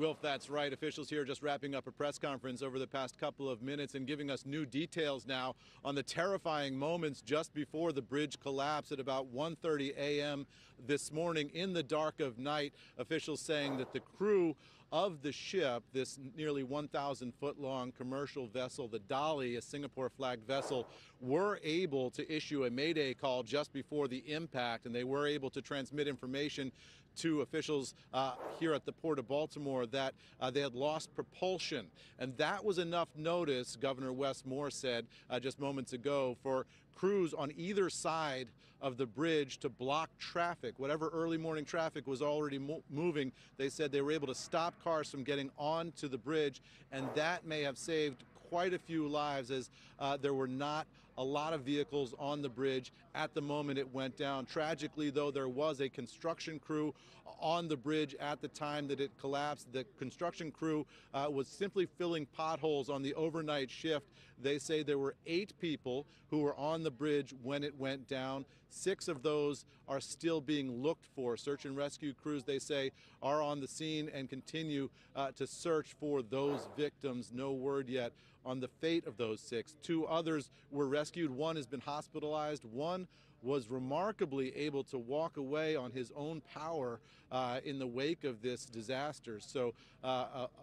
Wilf, that's right. Officials here just wrapping up a press conference over the past couple of minutes and giving us new details now on the terrifying moments just before the bridge collapsed at about 1:30 a.m. this morning in the dark of night. Officials saying that the crew of the ship, this nearly 1,000 foot long commercial vessel, the Dali, a Singapore flagged vessel, were able to issue a mayday call just before the impact, and they were able to transmit information to officials uh, here at the Port of Baltimore that uh, they had lost propulsion. And that was enough notice, Governor Wes Moore said uh, just moments ago, for crews on either side of the bridge to block traffic. Whatever early morning traffic was already mo moving, they said they were able to stop cars from getting onto the bridge, and that may have saved quite a few lives as uh, there were not a lot of vehicles on the bridge at the moment it went down. Tragically, though, there was a construction crew on the bridge at the time that it collapsed. The construction crew uh, was simply filling potholes on the overnight shift. They say there were eight people who were on the bridge when it went down. Six of those are still being looked for. Search and rescue crews, they say, are on the scene and continue uh, to search for those victims. No word yet on the fate of those six. Two others were rescued. One has been hospitalized. One was remarkably able to walk away on his own power uh, in the wake of this disaster. So, uh,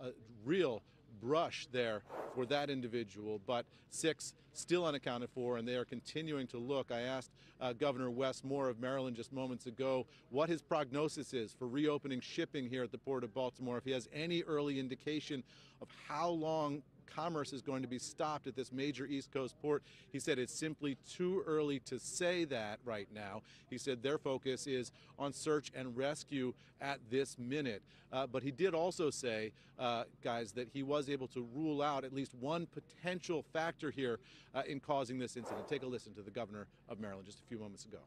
a, a real brush there for that individual, but six still unaccounted for, and they are continuing to look. I asked uh, Governor Wes Moore of Maryland just moments ago what his prognosis is for reopening shipping here at the Port of Baltimore, if he has any early indication of how long commerce is going to be stopped at this major East Coast port. He said it's simply too early to say that right now. He said their focus is on search and rescue at this minute. Uh, but he did also say, uh, guys, that he was able to rule out at least one potential factor here uh, in causing this incident. Take a listen to the governor of Maryland just a few moments ago.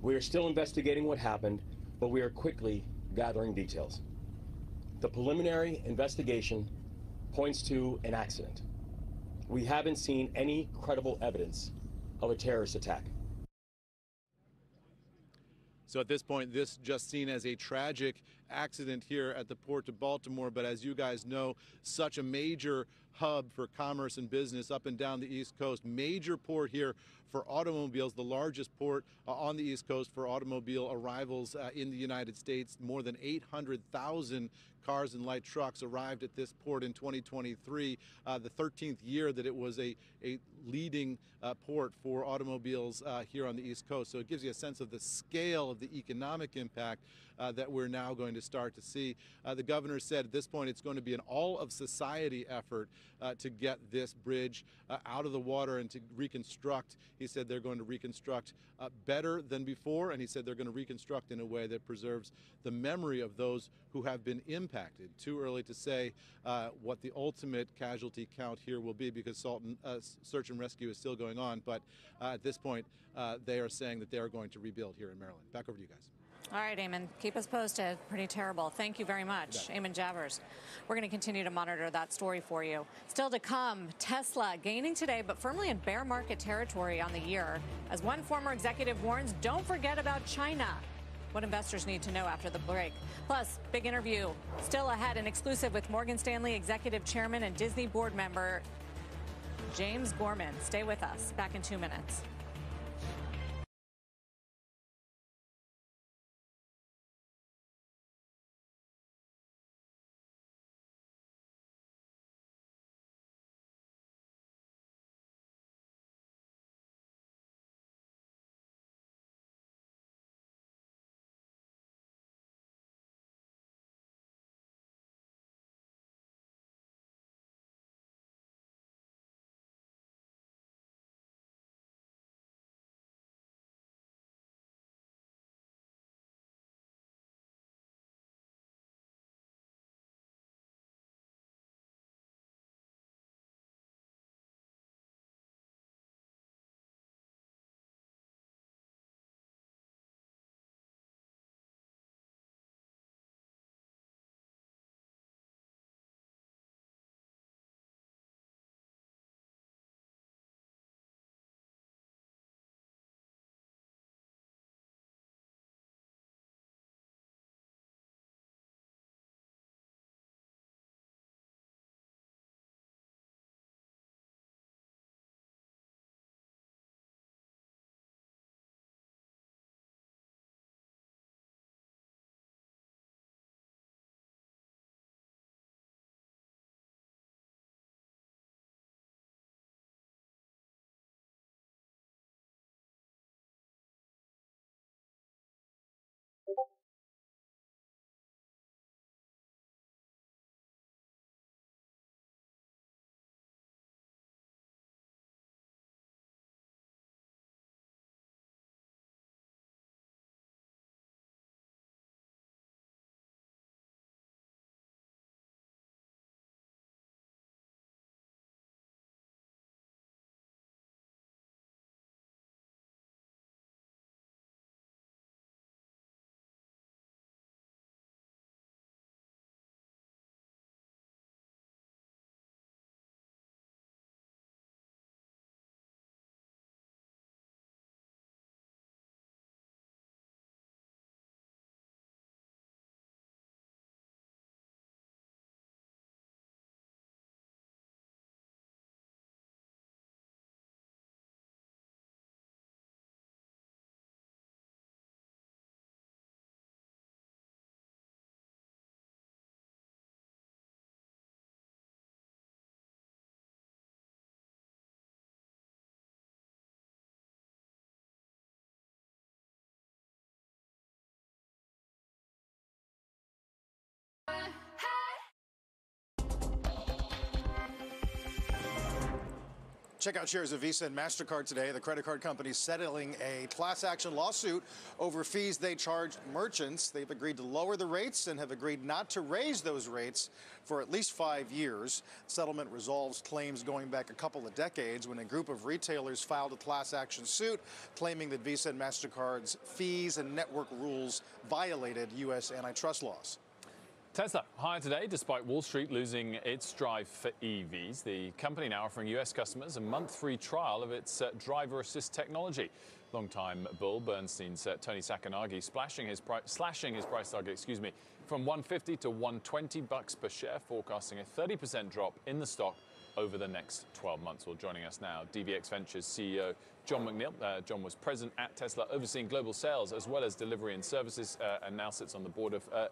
We are still investigating what happened, but we are quickly gathering details. The preliminary investigation points to an accident. We haven't seen any credible evidence of a terrorist attack. So at this point, this just seen as a tragic accident here at the port of Baltimore. But as you guys know, such a major hub for commerce and business up and down the East Coast. Major port here for automobiles, the largest port uh, on the East Coast for automobile arrivals uh, in the United States. More than 800,000 cars and light trucks arrived at this port in 2023, uh, the 13th year that it was a, a leading uh, port for automobiles uh, here on the East Coast. So it gives you a sense of the scale of the economic impact uh, that we're now going to start to see. The governor said at this point it's going to be an all of society effort uh, to get this bridge out of the water and to reconstruct. He said they're going to reconstruct better than before, and he said they're going to reconstruct in a way that preserves the memory of those who have been impacted. Too early to say uh, what the ultimate casualty count here will be because and, uh, search and rescue is still going on. But uh, at this point, uh, they are saying that they are going to rebuild here in Maryland. Back over to you guys. All right, Eamon, keep us posted. Pretty terrible. Thank you very much, Eamon Javers. We're going to continue to monitor that story for you. Still to come, Tesla gaining today, but firmly in bear market territory on the year. As one former executive warns, don't forget about China what investors need to know after the break. Plus, big interview still ahead, an exclusive with Morgan Stanley executive chairman and Disney board member James Gorman. Stay with us. Back in two minutes. Check out shares of Visa and MasterCard today. The credit card companies settling a class action lawsuit over fees they charge merchants. They've agreed to lower the rates and have agreed not to raise those rates for at least five years. Settlement resolves claims going back a couple of decades when a group of retailers filed a class action suit claiming that Visa and MasterCard's fees and network rules violated U.S. antitrust laws. Tesla higher today despite Wall Street losing its drive for EVs. The company now offering US customers a month free trial of its uh, driver assist technology. Longtime bull Bernstein's uh, Tony Sacconaghi slashing his, price target, excuse me, from 150 to 120 bucks per share, forecasting a 30% drop in the stock over the next 12 months. Well, joining us now, DVX Ventures CEO Jon McNeill. Uh, Jon was present at Tesla, overseeing global sales as well as delivery and services, uh, and now sits on the board of uh,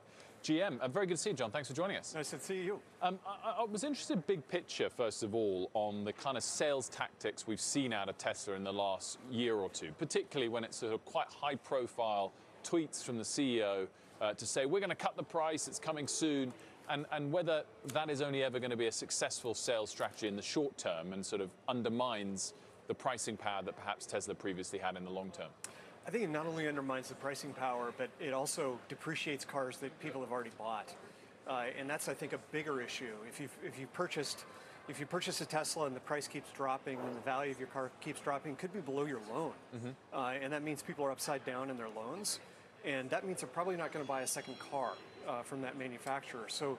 GM. Uh, very good to see you, Jon. Thanks for joining us. Nice to see you. Um, I, I, was interested, big picture, first of all, on the kind of sales tactics we've seen out of Tesla in the last year or two, particularly when it's sort of quite high profile tweets from the CEO uh, to say, we're going to cut the price, it's coming soon. And, and, whether that is only ever going to be a successful sales strategy in the short term and sort of undermines the pricing power that perhaps Tesla previously had in the long term. I think it not only undermines the pricing power, but it also depreciates cars that people have already bought. Uh, and that's, I think, a bigger issue. If you if you purchased if you purchase a Tesla and the price keeps dropping and the value of your car keeps dropping, it could be below your loan, mm-hmm. uh, and that means people are upside down in their loans, and that means they're probably not going to buy a second car uh, from that manufacturer. So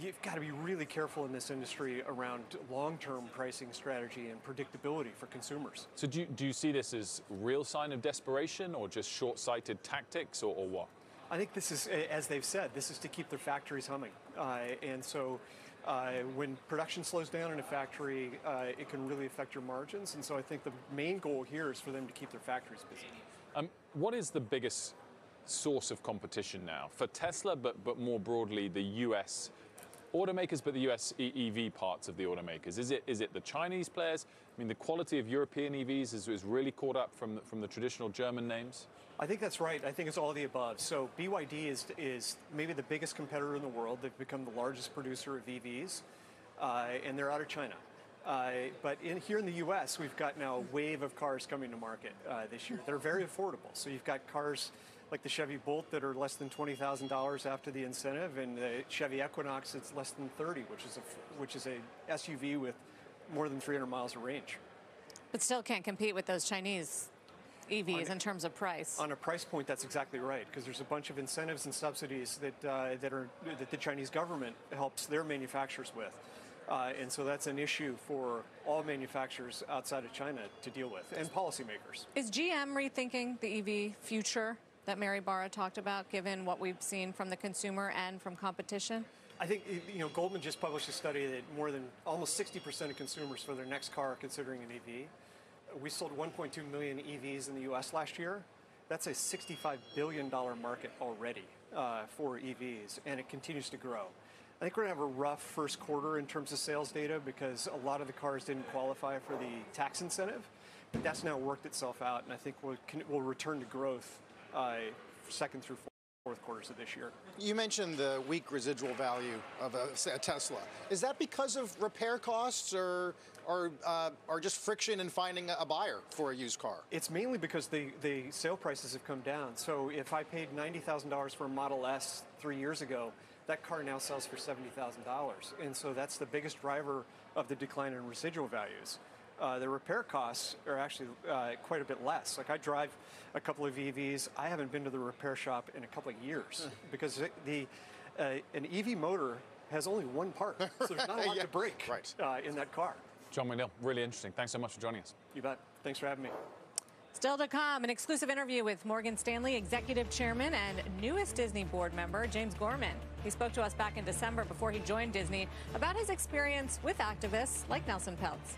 you've got to be really careful in this industry around long-term pricing strategy and predictability for consumers. So do you, do you see this as real sign of desperation or just short-sighted tactics or, or what? I think this is, as they've said, this is to keep their factories humming. Uh, and so uh, when production slows down in a factory, uh, it can really affect your margins. And so I think the main goal here is for them to keep their factories busy. Um, what is the biggest source of competition now for Tesla, but, but more broadly the US automakers, but the US EV parts of the automakers? Is it is it the Chinese players? I mean, the quality of European EVs is, is really caught up from from the traditional German names. I think that's right. I think it's all the above. So BYD is is maybe the biggest competitor in the world. They've become the largest producer of EVs, uh, and they're out of China. Uh, but in, here in the U.S., we've got now a wave of cars coming to market uh, this year. They're very affordable. So you've got cars like the Chevy Bolt that are less than twenty thousand dollars after the incentive, and the Chevy Equinox it's less than thirty, which is a which is a SUV with more than 300 miles of range. But still can't compete with those Chinese EVs in terms of price. On a price point, that's exactly right, because there's a bunch of incentives and subsidies that uh, that are that the Chinese government helps their manufacturers with. Uh, and so that's an issue for all manufacturers outside of China to deal with and policymakers. Is GM rethinking the EV future that Mary Barra talked about, given what we've seen from the consumer and from competition? I think you know Goldman just published a study that more than almost 60% of consumers for their next car are considering an EV. We sold 1.2 million EVs in the U.S. last year. That's a 65 billion dollar market already uh, for EVs, and it continues to grow. I think we're to have a rough first quarter in terms of sales data because a lot of the cars didn't qualify for the tax incentive, but that's now worked itself out, and I think we'll, we'll return to growth second through fourth quarters of this year. You mentioned the weak residual value of a, a Tesla. Is that because of repair costs or or, uh, or just friction in finding a buyer for a used car? It's mainly because the, the sale prices have come down. So if I paid $90,000 for a Model S three years ago, that car now sells for $70,000. And so that's the biggest driver of the decline in residual values uh, the repair costs are actually uh, quite a bit less. Like I drive a couple of EVs. I haven't been to the repair shop in a couple of years because the uh, an EV motor has only one part, so there's not a lot yeah. to break right. Uh, in that car. Jon McNeill, really interesting. Thanks so much for joining us. You bet. Thanks for having me. Still to come, an exclusive interview with Morgan Stanley Executive Chairman and newest Disney board member, James Gorman. He spoke to us back in December before he joined Disney about his experience with activists like Nelson Peltz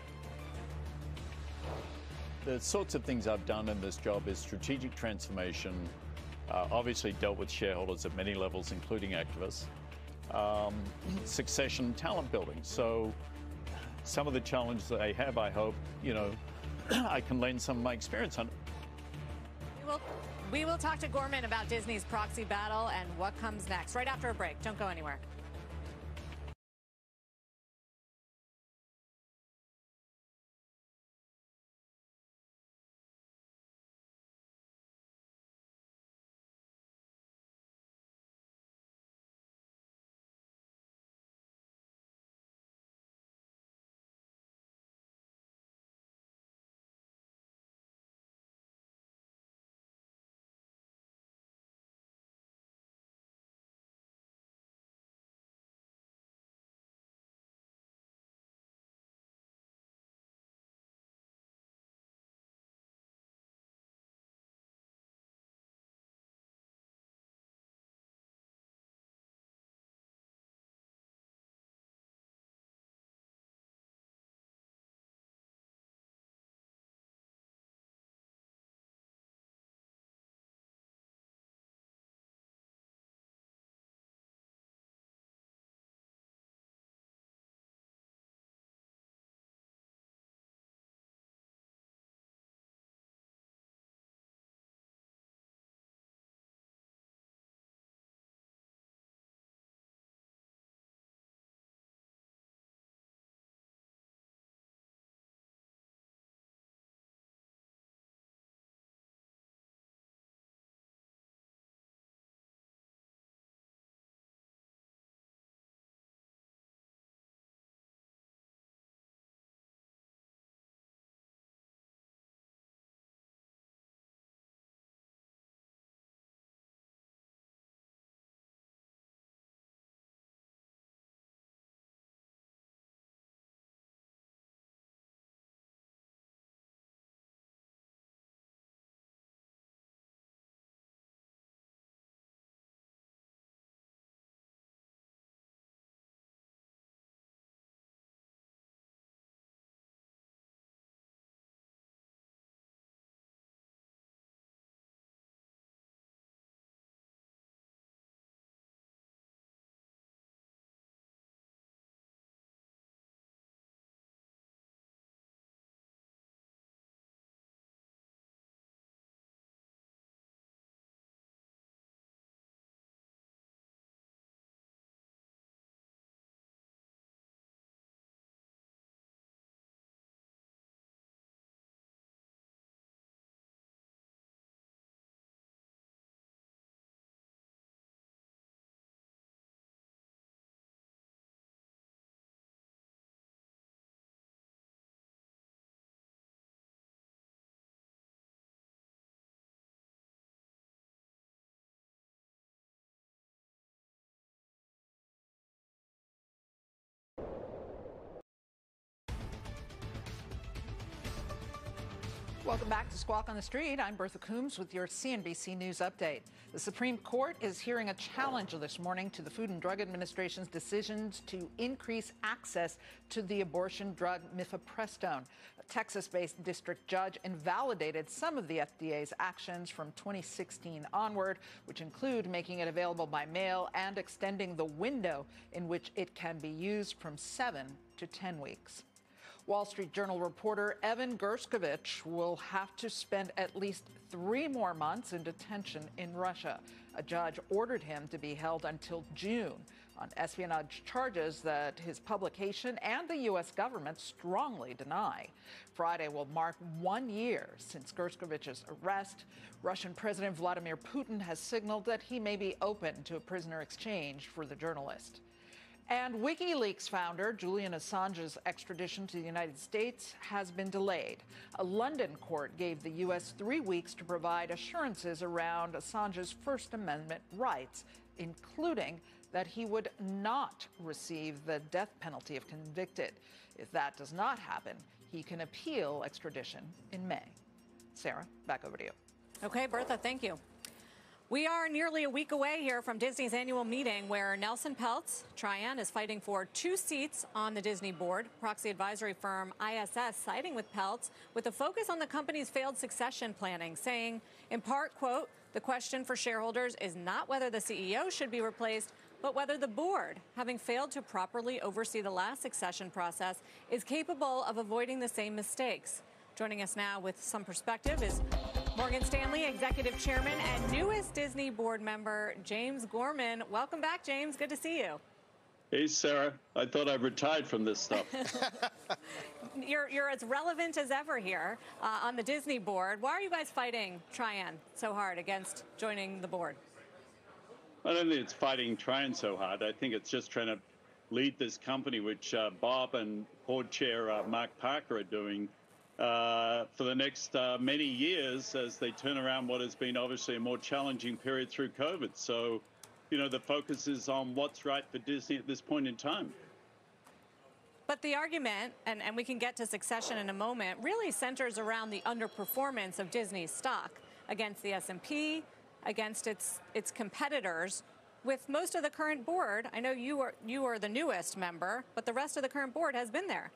the sorts of things I've done in this job is strategic transformation, uh, obviously dealt with shareholders at many levels, including activists, um, succession, talent building. So some of the challenges that I have, I hope, you know, I can lend some of my experience on. We will, we will talk to Gorman about Disney's proxy battle and what comes next right after a break. Don't go anywhere. Welcome back to Squawk on the Street. I'm Bertha Coombs with your CNBC News Update. The Supreme Court is hearing a challenge this morning to the Food and Drug Administration's decisions to increase access to the abortion drug mifepristone. A Texas based district judge invalidated some of the FDA's actions from 2016 onward, which include making it available by mail and extending the window in which it can be used from seven to 10 weeks. Wall Street Journal reporter Evan Gershkovich will have to spend at least three more months in detention in Russia. A judge ordered him to be held until June on espionage charges that his publication and the U.S. government strongly deny. Friday will mark one year since Gershkovich's arrest. Russian President Vladimir Putin has signaled that he may be open to a prisoner exchange for the journalist. And WikiLeaks founder Julian Assange's extradition to the United States has been delayed. A London court gave the U.S. three weeks to provide assurances around Assange's First Amendment rights, including that he would not receive the death penalty if convicted. If that does not happen, he can appeal extradition in May. Sarah, back over to you. Okay, Bertha, thank you. We are nearly a week away here from Disney's annual meeting where Nelson Peltz, Trian, is fighting for two seats on the Disney board. Proxy advisory firm ISS siding with Peltz with a focus on the company's failed succession planning, saying, in part, quote, the question for shareholders is not whether the CEO should be replaced, but whether the board, having failed to properly oversee the last succession process, is capable of avoiding the same mistakes. Joining us now with some perspective is Morgan Stanley, Executive Chairman and newest Disney board member, James Gorman. Welcome back, James. Good to see you. Hey, Sarah. I thought I retired from this stuff. you're, you're as relevant as ever here uh, on the Disney board. Why are you guys fighting Trian so hard against joining the board? I don't think it's fighting Trian so hard. I think it's just trying to lead this company, which uh, Bob and board chair uh, Mark Parker are doing uh, for the next uh, many years as they turn around what has been obviously a more challenging period through COVID. So, you know, the focus is on what's right for Disney at this point in time. But the argument, and, and we can get to succession in a moment, really centers around the underperformance of Disney's stock against the S&P, against its its competitors. With most of the current board, I know you are you are the newest member, but the rest of the current board has been there.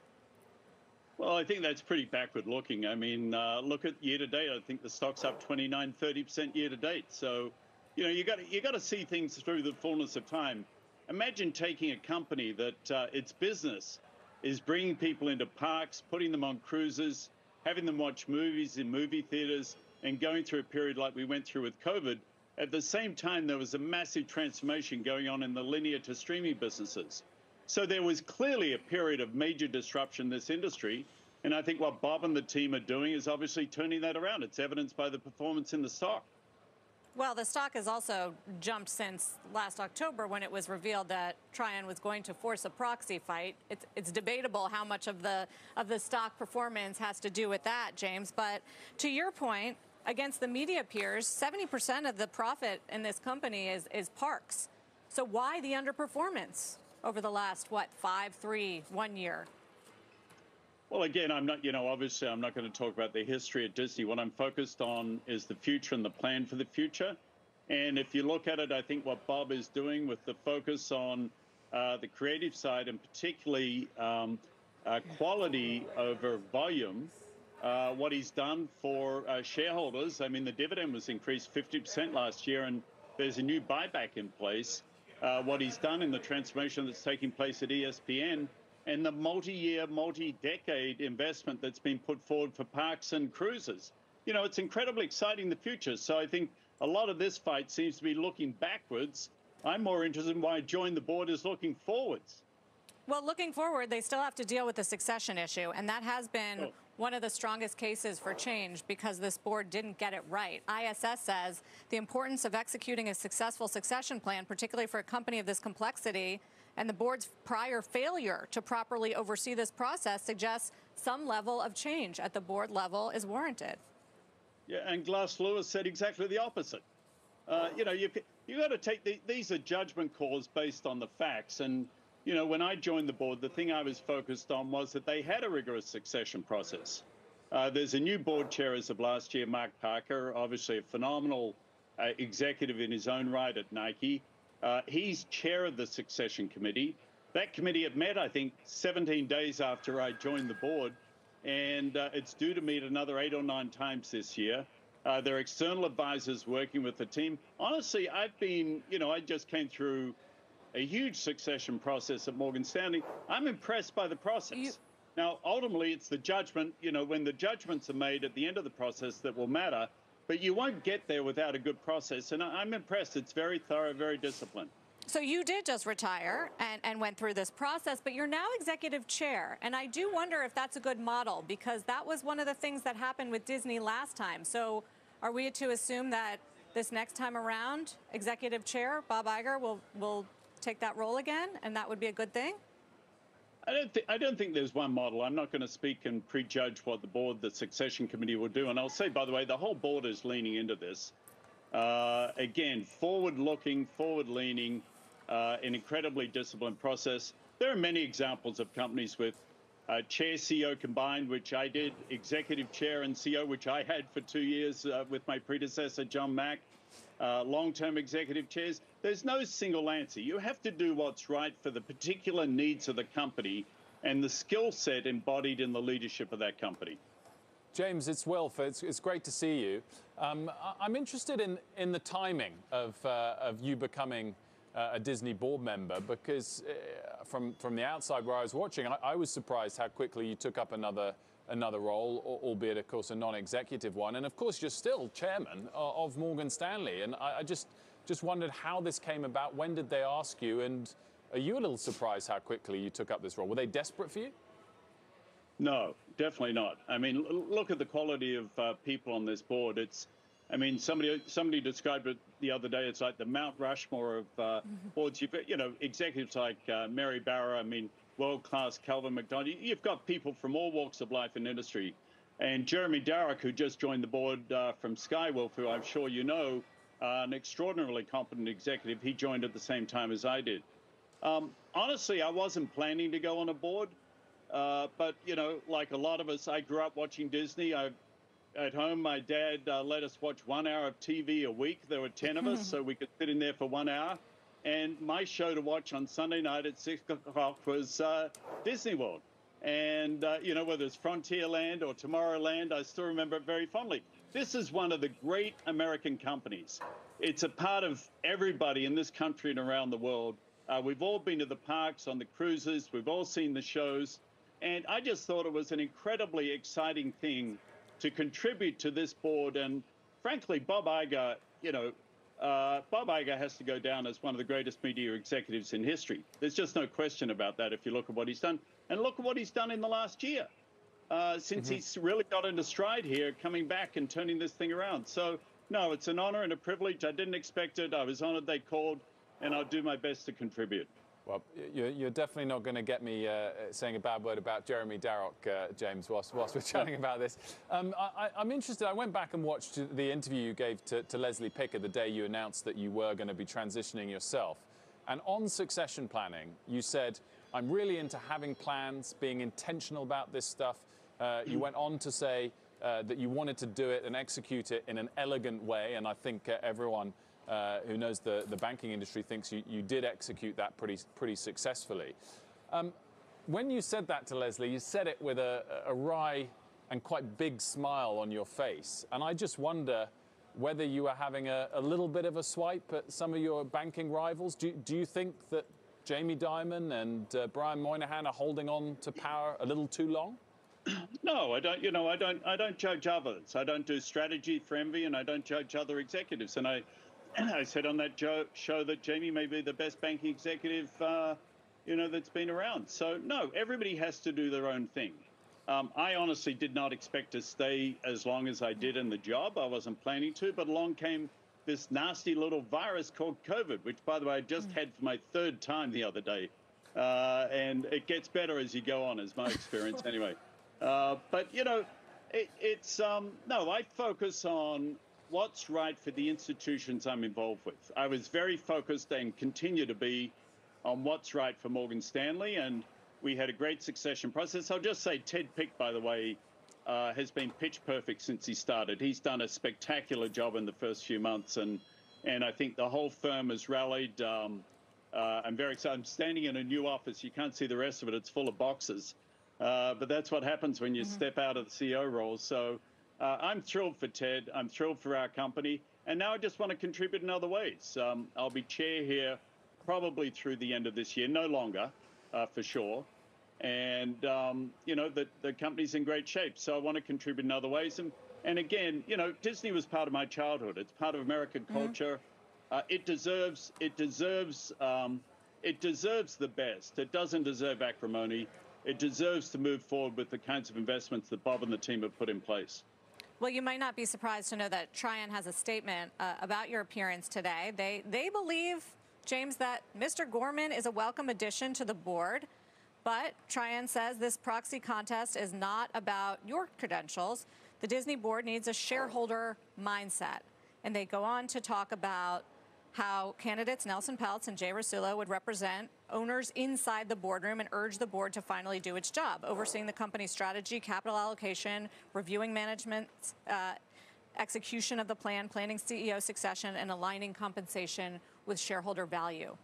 Well, I think that's pretty backward looking. I mean, uh, look at year to date. I think the stock's up 29, 30% year to date. So, you know, you got you got to see things through the fullness of time. Imagine taking a company that uh, its business is bringing people into parks, putting them on cruises, having them watch movies in movie theaters, and going through a period like we went through with COVID. At the same time, there was a massive transformation going on in the linear to streaming businesses. So there was clearly a period of major disruption in this industry. And I think what Bob and the team are doing is obviously turning that around. It's evidenced by the performance in the stock. Well, the stock has also jumped since last October when it was revealed that Trian was going to force a proxy fight. It's, it's debatable how much of the of the stock performance has to do with that, James. But to your point, against the media peers, 70% of the profit in this company is, is parks. So why the underperformance? Over the last, what, five, three, one year? Well, again, I'm not, you know, obviously I'm not going to talk about the history at Disney. What I'm focused on is the future and the plan for the future. And if you look at it, I think what Bob is doing with the focus on uh, the creative side and particularly um, uh, quality over volume, uh, what he's done for uh, shareholders. I mean, the dividend was increased 50% last year, and there's a new buyback in place uh, what he's done in the transformation that's taking place at ESPN and the multi-year, multi-decade investment that's been put forward for parks and cruises. You know, it's incredibly exciting the future. So I think a lot of this fight seems to be looking backwards. I'm more interested in why I joined the board is looking forwards. Well, looking forward, they still have to deal with the succession issue, and that has been oh. One of the strongest cases for change because this board didn't get it right. ISS says the importance of executing a successful succession plan, particularly for a company of this complexity, and the board's prior failure to properly oversee this process suggests some level of change at the board level is warranted. Yeah, and Glass Lewis said exactly the opposite. Uh, you know, you you got to take the, these are judgment calls based on the facts, and you know, when I joined the board, the thing I was focused on was that they had a rigorous succession process. Uh, there's a new board chair as of last year, Mark Parker, obviously a phenomenal uh, executive in his own right at Nike. Uh, he's chair of the succession committee. That committee had met, I think, 17 days after I joined the board, and uh, it's due to meet another eight or nine times this year. Uh, there are external advisors working with the team. Honestly, I've been, you know, I just came through a huge succession process at Morgan Stanley. I'm impressed by the process. You now, ultimately, it's the judgment, you know, when the judgments are made at the end of the process that will matter, but you won't get there without a good process. And I'm impressed. It's very thorough, very disciplined. So you did just retire and, and went through this process, but you're now executive chair. And I do wonder if that's a good model because that was one of the things that happened with Disney last time. So are we to assume that this next time around, executive chair Bob Iger will, will take that role again and that would be a good thing? I don't, th- I don't think there's one model. I'm not going to speak and prejudge what the board, the succession committee will do. And I'll say, by the way, the whole board is leaning into this. Uh, again, forward looking, forward leaning, uh, an incredibly disciplined process. There are many examples of companies with uh, chair CEO combined, which I did, executive chair and CEO, which I had for two years uh, with my predecessor, John Mack uh, long-term executive chairs. There's no single answer. You have to do what's right for the particular needs of the company and the skill set embodied in the leadership of that company. James, it's Wilf. It's, it's great to see you. Um, I'm interested in, in the timing of, uh, of you becoming uh, a Disney board member because uh, from, from the outside where I was watching, I, I was surprised how quickly you took up another another role, albeit, of course, a non-executive one. And of course, you're still chairman of Morgan Stanley. And I, just just wondered how this came about. When did they ask you? And are you a little surprised how quickly you took up this role? Were they desperate for you? No, definitely not. I mean, look at the quality of uh, people on this board. It's, I mean, somebody somebody described it the other day. It's like the Mount Rushmore of uh, boards. You've you know, executives like uh, Mary Barra. I mean, world-class Calvin McDonald. You've got people from all walks of life and industry. And Jeremy Darroch, who just joined the board uh, from Sky, Wilf, who I'm sure you know, uh, an extraordinarily competent executive. He joined at the same time as I did. Um, honestly, I wasn't planning to go on a board, uh, but you know, like a lot of us, I grew up watching Disney. I, at home, my dad uh, let us watch one hour of TV a week. There were ten of us, so we could sit in there for one hour. And my show to watch on Sunday night at six o'clock was uh, Disney World. And, uh, you know, whether it's Frontierland or Tomorrowland, I still remember it very fondly. This is one of the great American companies. It's a part of everybody in this country and around the world. Uh, we've all been to the parks, on the cruises, we've all seen the shows. And I just thought it was an incredibly exciting thing to contribute to this board. And frankly, Bob Iger, you know, uh, Bob Iger has to go down as one of the greatest media executives in history. There's just no question about that if you look at what he's done. And look at what he's done in the last year uh, since mm-hmm. he's really got into stride here, coming back and turning this thing around. So, no, it's an honor and a privilege. I didn't expect it. I was honored they called, and I'll do my best to contribute. Well, you're, definitely not going to get me uh, saying a bad word about Jeremy Darroch, uh, James, whilst, whilst, we're chatting about this. Um, I, am interested. I went back and watched the interview you gave to, to Leslie Picker the day you announced that you were going to be transitioning yourself. And on succession planning, you said, I'm really into having plans, being intentional about this stuff. Uh, you went on to say uh, that you wanted to do it and execute it in an elegant way. And I think uh, everyone uh, who knows the, the banking industry thinks you, you did execute that pretty, pretty successfully. Um, when you said that to Leslie, you said it with a, a wry and quite big smile on your face. And I just wonder whether you were having a, a little bit of a swipe at some of your banking rivals. Do, do you think that Jamie Dimon and uh, Brian Moynihan are holding on to power a little too long? No, I don't. You know, I don't. I don't judge others. I don't do strategy for envy, and I don't judge other executives. And I, I said on that show that Jamie may be the best banking executive, uh, you know, that's been around. So no, everybody has to do their own thing. Um, I honestly did not expect to stay as long as I did in the job. I wasn't planning to, but along came this nasty little virus called COVID, which, by the way, I just mm. had for my third time the other day. Uh, and it gets better as you go on, is my experience anyway. Uh, but, you know, it, it's um, no, I focus on what's right for the institutions I'm involved with. I was very focused and continue to be on what's right for Morgan Stanley, and we had a great succession process. I'll just say Ted Pick, by the way, uh, has been pitch perfect since he started. He's done a spectacular job in the first few months, and and I think the whole firm has rallied. Um, uh, I'm very excited. I'm standing in a new office. You can't see the rest of it. It's full of boxes. Uh, but that's what happens when you mm-hmm. step out of the CEO role. So uh, I'm thrilled for Ted. I'm thrilled for our company. And now I just want to contribute in other ways. Um, I'll be chair here probably through the end of this year, no longer, uh, for sure. And, um, you know, the, the company's in great shape. So I want to contribute in other ways. And, and again, you know, Disney was part of my childhood. It's part of American mm-hmm. culture. Uh, it deserves, it deserves, um, it deserves the best. It doesn't deserve acrimony. It deserves to move forward with the kinds of investments that Bob and the team have put in place. Well, you might not be surprised to know that Trian has a statement uh, about your appearance today. They they believe, James, that Mr. Gorman is a welcome addition to the board. But Trian says this proxy contest is not about your credentials. The Disney board needs a shareholder mindset. And they go on to talk about how candidates Nelson Peltz and Jay Rasulo would represent owners inside the boardroom and urge the board to finally do its job, overseeing the company's strategy, capital allocation, reviewing management's uh, execution of the plan, planning CEO succession, and aligning compensation with shareholder value.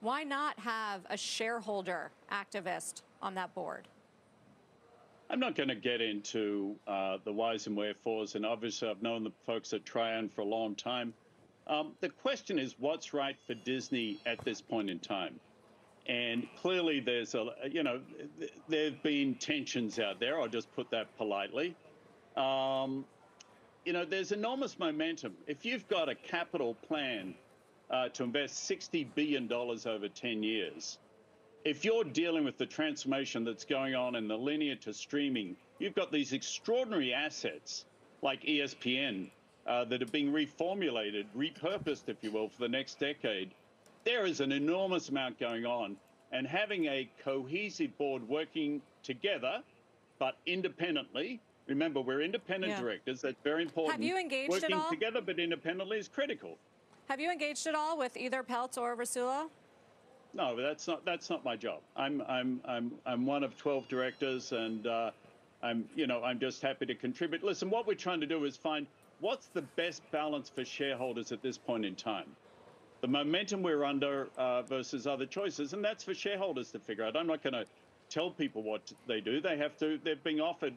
Why not have a shareholder activist on that board? I'm not going to get into uh, the whys and wherefores, and obviously I've known the folks at Trian for a long time. Um, the question is what's right for Disney at this point in time? And clearly, there's a, you know, there have been tensions out there. I'll just put that politely. Um, you know, there's enormous momentum. If you've got a capital plan uh, to invest $60 billion over 10 years, if you're dealing with the transformation that's going on in the linear to streaming, you've got these extraordinary assets like ESPN uh, that are being reformulated, repurposed, if you will, for the next decade. There is an enormous amount going on, and having a cohesive board working together, but independently. Remember, we're independent yeah. directors. That's very important. Have you engaged working at all? together, but independently is critical. Have you engaged at all with either Peltz or Rasulo? No, that's not that's not my job. I'm I'm I'm I'm one of 12 directors, and uh, I'm you know I'm just happy to contribute. Listen, what we're trying to do is find what's the best balance for shareholders at this point in time? The momentum we're under uh, versus other choices, and that's for shareholders to figure out. I'm not going to tell people what they do. They have to. They're being offered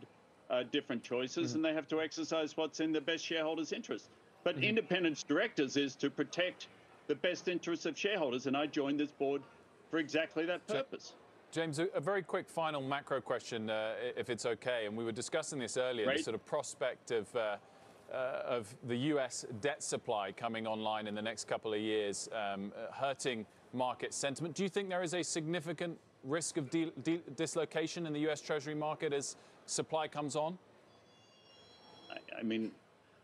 uh, different choices, mm-hmm. and they have to exercise what's in the best shareholders' interest. But mm-hmm. independence directors is to protect the best interests of shareholders, and I joined this board for exactly that purpose. James, a, very quick final macro question, uh, if it's okay. And we were discussing this earlier, right. the sort of prospect of uh, of the US debt supply coming online in the next couple of years, um, hurting market sentiment. Do you think there is a significant risk of de- de- dislocation in the US Treasury market as supply comes on? I, I mean,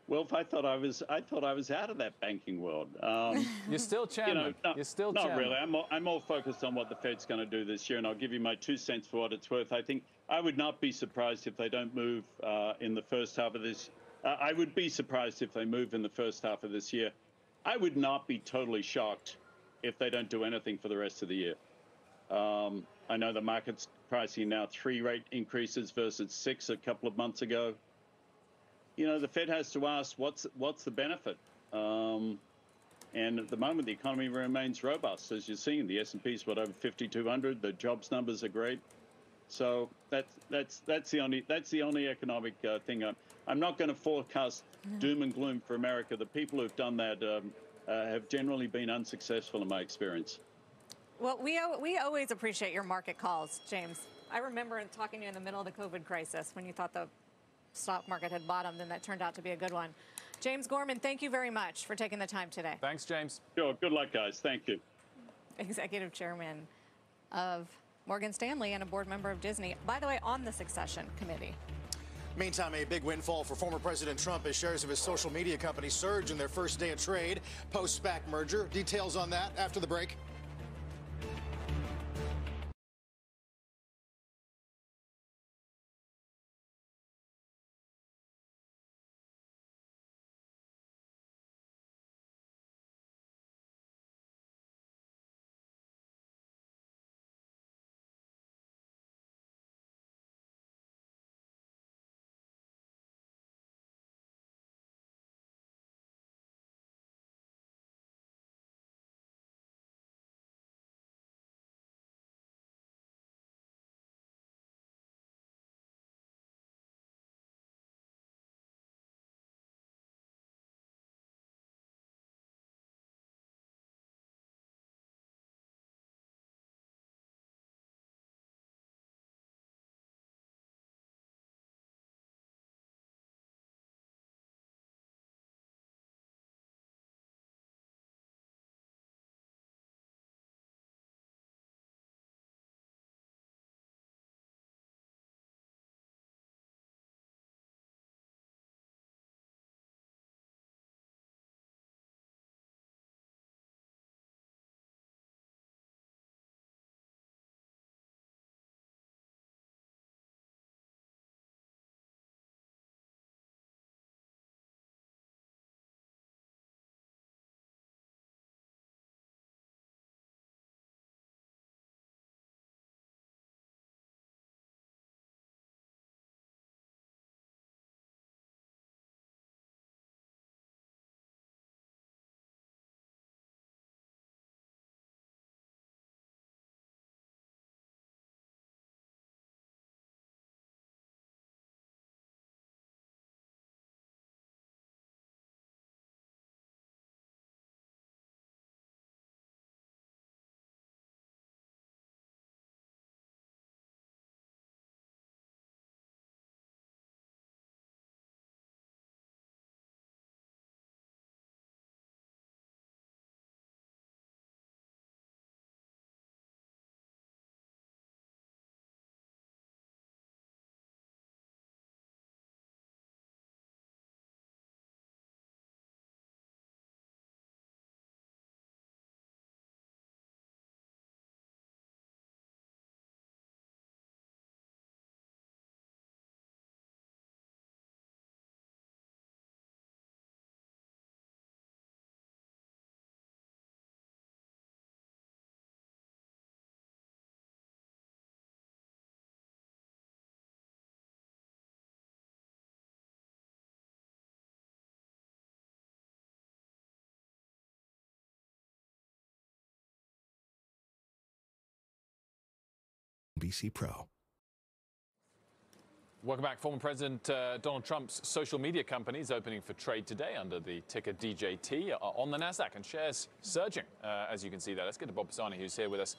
Wilf, I thought I was I thought I was out of that banking world. Um, You're still chairman. You know, not, You're still not chairman. really. I'm all, I'm more focused on what the Fed's going to do this year, and I'll give you my two cents for what it's worth. I think I would not be surprised if they don't move uh, in the first half of this uh, I would be surprised if they move in the first half of this year. I would not be totally shocked if they don't do anything for the rest of the year. Um, I know the market's pricing now three rate increases versus six a couple of months ago. You know, the Fed has to ask what's what's the benefit. Um, and at the moment, the economy remains robust, as you're seeing. The S&P is what over 5,200. The jobs numbers are great. So that's that's that's the only that's the only economic uh, thing. I'm, I'm not going to forecast mm. doom and gloom for America. The people who've done that um, uh, have generally been unsuccessful in my experience. Well, we we always appreciate your market calls, James. I remember talking to you in the middle of the COVID crisis when you thought the stock market had bottomed, and that turned out to be a good one. James Gorman, thank you very much for taking the time today. Thanks, James. Sure. Good luck, guys. Thank you. Executive Chairman of Morgan Stanley and a board member of Disney, by the way, on the succession committee. Meantime, a big windfall for former President Trump as shares of his social media company surge in their first day of trade post SPAC merger. Details on that after the break. CNBC Pro. Welcome back. Former President uh, Donald Trump's social media company is opening for trade today under the ticker DJT uh, on the NASDAQ and shares surging, uh, as you can see there. Let's get to Bob Pisani, who's here with us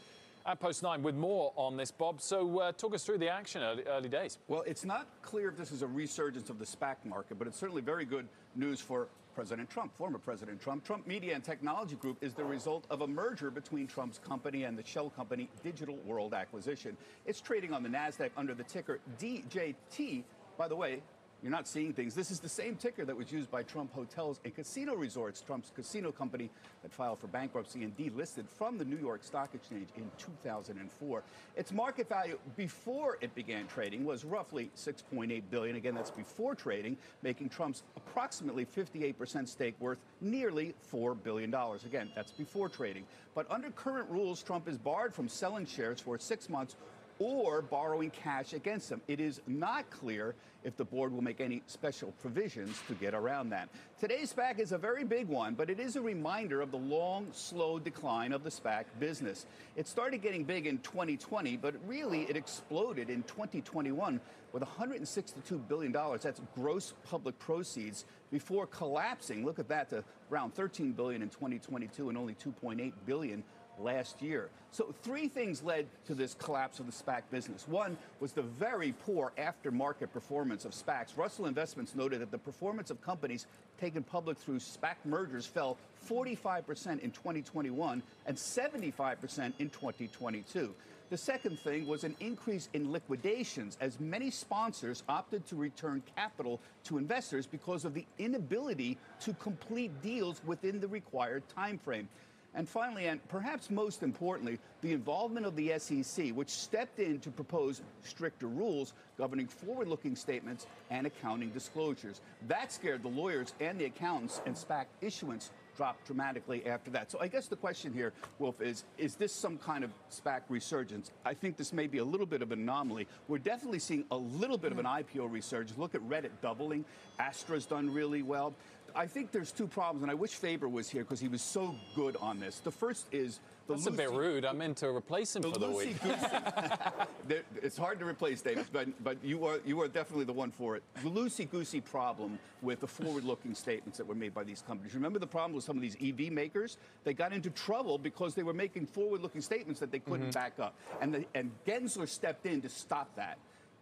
at Post 9 with more on this, Bob. So uh, talk us through the action early, early days. Well, it's not clear if this is a resurgence of the SPAC market, but it's certainly very good news for President Trump, former President Trump. Trump Media and Technology Group is the result of a merger between Trump's company and the shell company Digital World Acquisition. It's trading on the NASDAQ under the ticker DJT. By the way, you're not seeing things. This is the same ticker that was used by Trump Hotels and Casino Resorts, Trump's casino company that filed for bankruptcy and delisted from the New York Stock Exchange in 2004. Its market value before it began trading was roughly 6.8 billion. Again, that's before trading, making Trump's approximately 58% stake worth nearly 4 billion dollars. Again, that's before trading. But under current rules, Trump is barred from selling shares for 6 months or borrowing cash against them. It is not clear if the board will make any special provisions to get around that. Today's SPAC is a very big one, but it is a reminder of the long, slow decline of the SPAC business. It started getting big in 2020, but really it exploded in 2021 with $162 billion. That's gross public proceeds before collapsing. Look at that to around 13 billion in 2022 and only 2.8 billion last year. So, three things led to this collapse of the SPAC business. One was the very poor aftermarket performance of SPACs. Russell Investments noted that the performance of companies taken public through SPAC mergers fell 45% in 2021 and 75% in 2022. The second thing was an increase in liquidations as many sponsors opted to return capital to investors because of the inability to complete deals within the required time frame. And finally, and perhaps most importantly, the involvement of the SEC, which stepped in to propose stricter rules governing forward looking statements and accounting disclosures. That scared the lawyers and the accountants, and SPAC issuance dropped dramatically after that. So I guess the question here, Wilf, is is this some kind of SPAC resurgence? I think this may be a little bit of an anomaly. We're definitely seeing a little bit of an IPO resurgence. Look at Reddit doubling. Astera's done really well. I think there's two problems, and I wish Faber was here because he was so good on this. The first is the That's a bit rude. I meant to replace him the for the week. it's hard to replace David, but but you are you are definitely the one for it. The loosey goosey problem with the forward-looking statements that were made by these companies. Remember the problem with some of these EV makers? They got into trouble because they were making forward-looking statements that they couldn't Mm-hmm. back up, and the, and Gensler stepped in to stop that.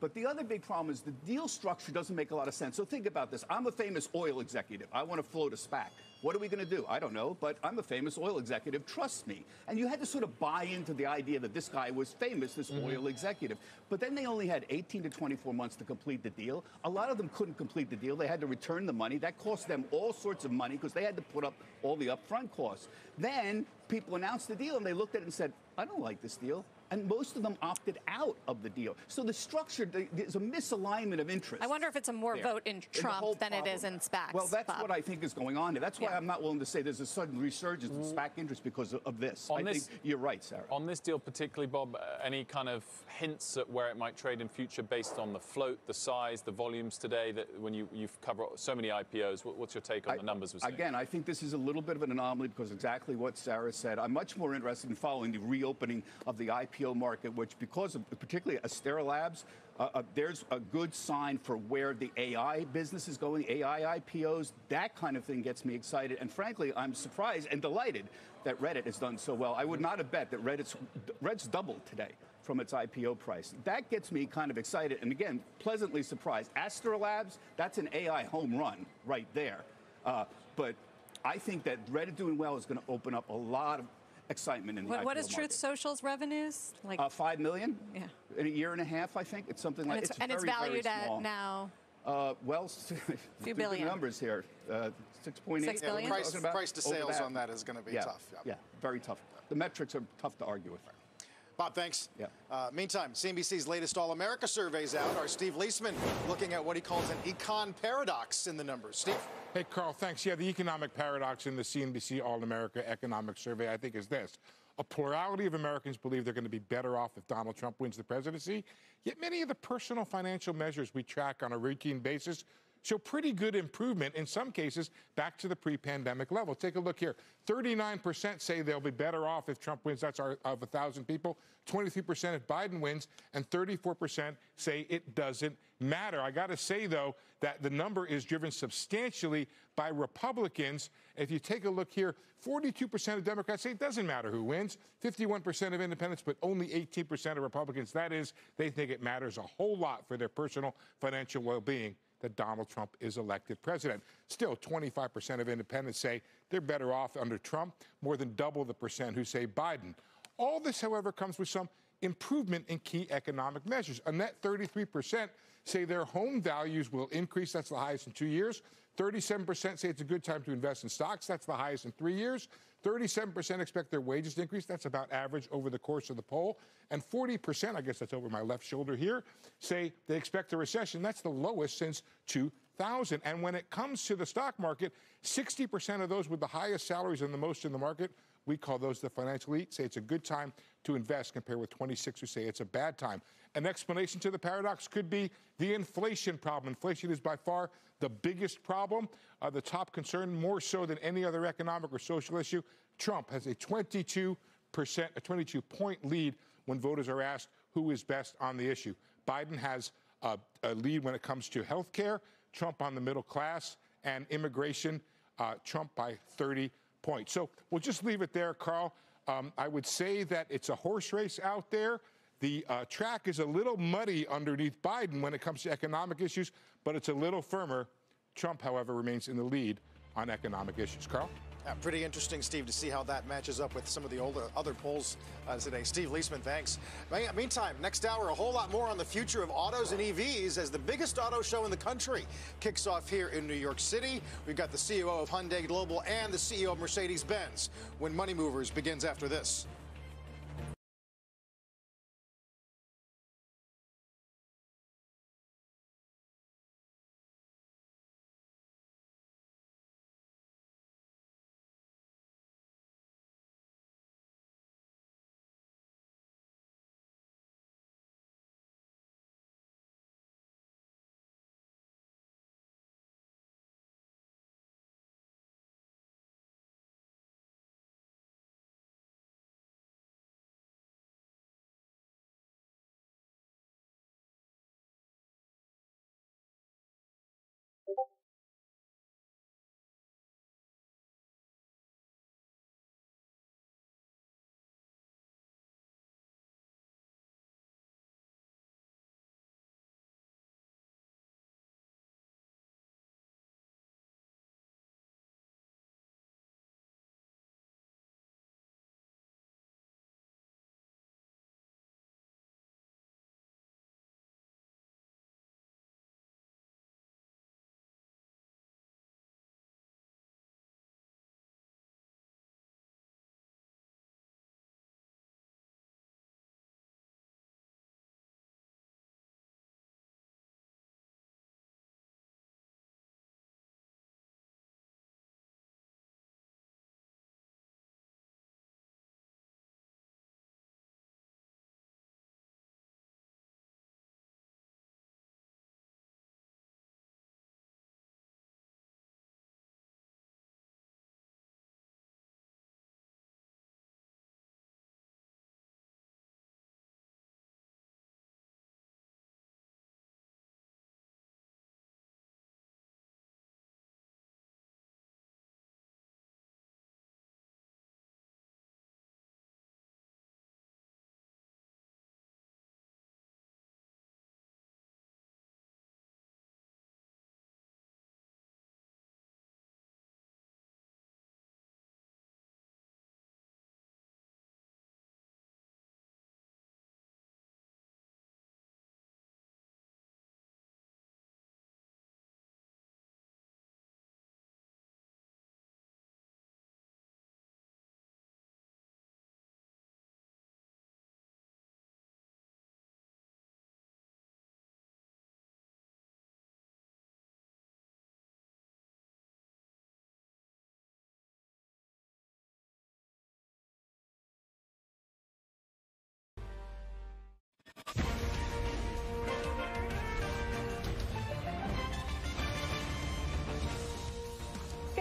But the other big problem is the deal structure doesn't make a lot of sense. So think about this. I'm a famous oil executive. I want to float a SPAC. What are we going to do? I don't know, but I'm a famous oil executive. Trust me. And you had to sort of buy into the idea that this guy was famous, this Mm-hmm. oil executive. But then they only had 18 to 24 months to complete the deal. A lot of them couldn't complete the deal. They had to return the money. That cost them all sorts of money because they had to put up all the upfront costs. Then people announced the deal and they looked at it and said, I don't like this deal. And most of them opted out of the deal. So the structure, the- there's a misalignment of interest. I wonder if it's a more there vote in Trump whole than it is in SPACs. Well, that's Bob. what I think is going on here. That's why Yeah. I'm not willing to say there's a sudden resurgence in SPAC interest because of, of this. On I this- think you're right, Sarah. On this deal particularly, Bob, uh, any kind of hints at where it might trade in future based on the float, the size, the volumes today? That when you you've covered so many IPOs, what, what's your take on the numbers we're? Again, I think this is a little bit of an anomaly because exactly what Sarah said. I'm much more interested in following the reopening of the IPO market, which because of particularly Astera Labs, uh, uh, there's a good sign for where the AI business is going, AI IPOs, that kind of thing gets me excited. And frankly, I'm surprised and delighted that Reddit has done so well. I would not have bet that Reddit's, Reddit's doubled today from its IPO price. That gets me kind of excited and again, pleasantly surprised. Astera Labs, that's an AI home run right there. Uh, but I think that Reddit doing well is going to open up a lot of excitement in the What, what IPO is Truth market. Social's revenues? Like, Uh, Five million yeah. in a year and a half, I think. It's something And like it's, and it's very, very valued at now. Uh, well, few Few billion. numbers here. Uh, Six point eight. Six billion? price- price to over sales on that is gonna be Yeah, tough, yeah. Yeah, very tough. The metrics are tough to argue with. Bob, thanks. Yeah. Uh, meantime, CNBC's latest All America survey's out. Our Steve Leisman looking at what he calls an econ paradox in the numbers. Steve? Hey, Carl, thanks. Yeah, the economic paradox in the CNBC All America Economic Survey, I think, is this. A plurality of Americans believe they're going to be better off if Donald Trump wins the presidency, yet many of the personal financial measures we track on a routine basis show pretty good improvement in some cases back to the pre-pandemic level. Take a look here. 39% say they'll be better off if Trump wins. That's our, of 1,000 people. 23% if Biden wins, and 34% say it doesn't matter. I got to say, though, that the number is driven substantially by Republicans. If you take a look here, 42% of Democrats say it doesn't matter who wins, 51% of independents, but only 18% of Republicans. That is, they think it matters a whole lot for their personal financial well being that Donald Trump is elected president. Still, 25% of independents say they're better off under Trump, more than double the percent who say Biden. All this, however, comes with some improvement in key economic measures. A net 33% say their home values will increase. That's the highest in two years. 37% say it's a good time to invest in stocks. That's the highest in three years. 37% expect their wages to increase. That's about average over the course of the poll. And 40%, I guess that's over my left shoulder here, say they expect a recession. That's the lowest since 2000. And when it comes to the stock market, 60% of those with the highest salaries and the most in the market we call those the financial elite, say it's a good time to invest compared with 26 who say it's a bad time. An explanation to the paradox could be the inflation problem. Inflation is by far the biggest problem, uh, the top concern, more so than any other economic or social issue. Trump has a 22 percent, a 22 point lead when voters are asked who is best on the issue. Biden has a, a lead when it comes to health care, Trump on the middle class, and immigration, uh, Trump by 30 points. So we'll just leave it there, Carl. Um, I would say that it's a horse race out there. The uh, track is a little muddy underneath Biden when it comes to economic issues, but it's a little firmer. Trump, however, remains in the lead on economic issues. Carl? Yeah, pretty interesting, Steve, to see how that matches up with some of the older, other polls uh, today. Steve Liesman, thanks. Meantime, next hour, a whole lot more on the future of autos and EVs as the biggest auto show in the country kicks off here in New York City. We've got the CEO of Hyundai Global and the CEO of Mercedes Benz when Money Movers begins after this.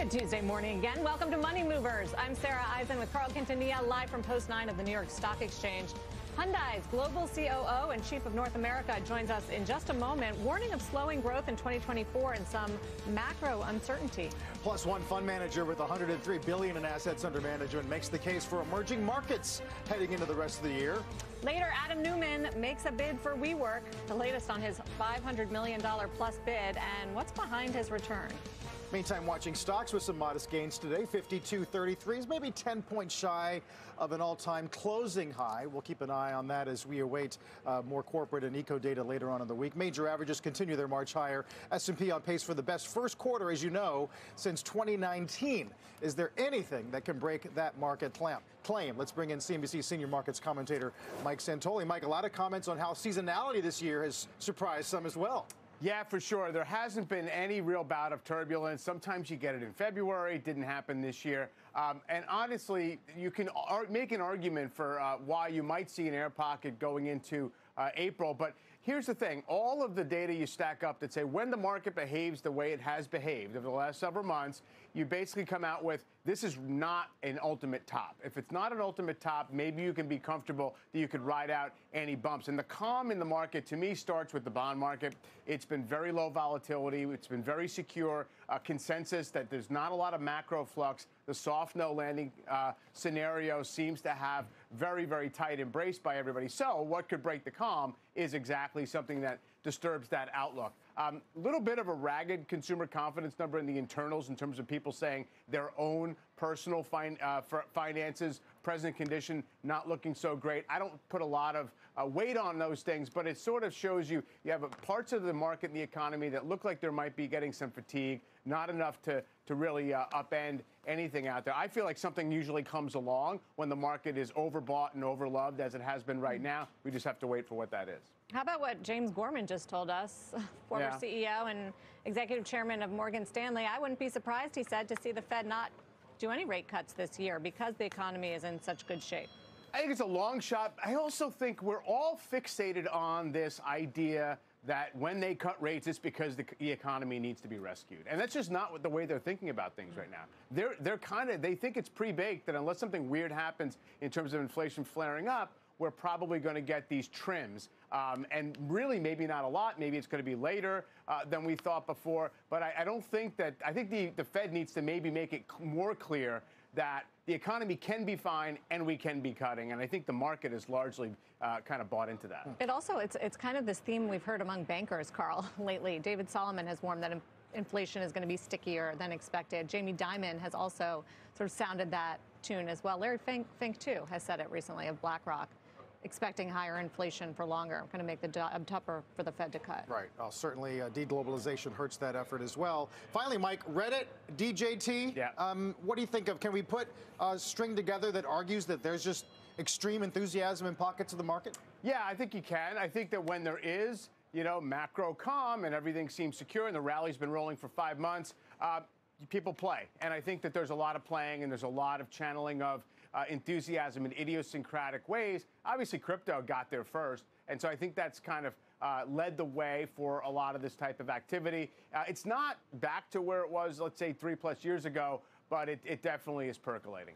Good Tuesday morning again. Welcome to Money Movers. I'm Sarah Eisen with Carl Quintanilla, live from Post 9 of the New York Stock Exchange. Hyundai's global COO and Chief of North America joins us in just a moment, warning of slowing growth in 2024 and some macro uncertainty. Plus, one fund manager with 103 billion in assets under management makes the case for emerging markets heading into the rest of the year. Later, Adam Neumann makes a bid for WeWork, the latest on his $500 million plus bid, and what's behind his return. Meantime, watching stocks with some modest gains today. 52.33 is maybe 10 points shy of an all-time closing high. We'll keep an eye on that as we await uh, more corporate and eco data later on in the week. Major averages continue their march higher. S&P on pace for the best first quarter, as you know, since 2019. Is there anything that can break that market claim? Let's bring in CNBC senior markets commentator Mike Santoli. Mike, a lot of comments on how seasonality this year has surprised some as well. Yeah, for sure. There hasn't been any real bout of turbulence. Sometimes you get it in February. It didn't happen this year. Um, and honestly, you can ar- make an argument for uh, why you might see an air pocket going into uh, April. But here's the thing all of the data you stack up that say when the market behaves the way it has behaved over the last several months, you basically come out with this is not an ultimate top. If it's not an ultimate top, maybe you can be comfortable that you could ride out any bumps. And the calm in the market, to me, starts with the bond market. It's been very low volatility, it's been very secure, a consensus that there's not a lot of macro flux. The soft no landing uh, scenario seems to have very, very tight embrace by everybody. So, what could break the calm is exactly something that disturbs that outlook. A um, little bit of a ragged consumer confidence number in the internals in terms of people saying their own personal fin- uh, finances, present condition, not looking so great. I don't put a lot of uh, weight on those things, but it sort of shows you you have parts of the market and the economy that look like there might be getting some fatigue, not enough to, to really uh, upend anything out there. I feel like something usually comes along when the market is overbought and overloved, as it has been right mm. now. We just have to wait for what that is. How about what James Gorman just told us, former yeah. CEO and executive chairman of Morgan Stanley? I wouldn't be surprised, he said, to see the Fed not do any rate cuts this year because the economy is in such good shape. I think it's a long shot. I also think we're all fixated on this idea that when they cut rates, it's because the, economy needs to be rescued, and that's just not the way they're thinking about things right now. They're they're kind of they think it's pre-baked that unless something weird happens in terms of inflation flaring up, we're probably going to get these trims. Um, and really, maybe not a lot. Maybe it's going to be later uh, than we thought before. But I, I, don't think that, I think the, the Fed needs to maybe make it more clear that the economy can be fine and we can be cutting. And I think the market is largely uh, kind of bought into that. It also, it's, it's kind of this theme we've heard among bankers, Carl, lately. David Solomon has warned that inflation is going to be stickier than expected. Jamie Dimon has also sort of sounded that tune as well. Larry Fink, Fink too, has said it recently of BlackRock expecting higher inflation for longer. Going to make the job tougher for the Fed to cut. Right. Well, certainly, uh, deglobalization hurts that effort as well. Finally, Mike, Reddit, DJT. Yeah. Um, what do you think of? Can we put a string together that argues that there's just extreme enthusiasm in pockets of the market? Yeah, I think you can. I think that when there is, you know, macro calm and everything seems secure and the rally's been rolling for five months, uh, people play. And I think that there's a lot of playing and there's a lot of channeling of uh, enthusiasm in idiosyncratic ways. Obviously, crypto got there first. And so I think that's kind of uh, led the way for a lot of this type of activity. Uh, it's not back to where it was, let's say, three plus years ago, but it, it definitely is percolating.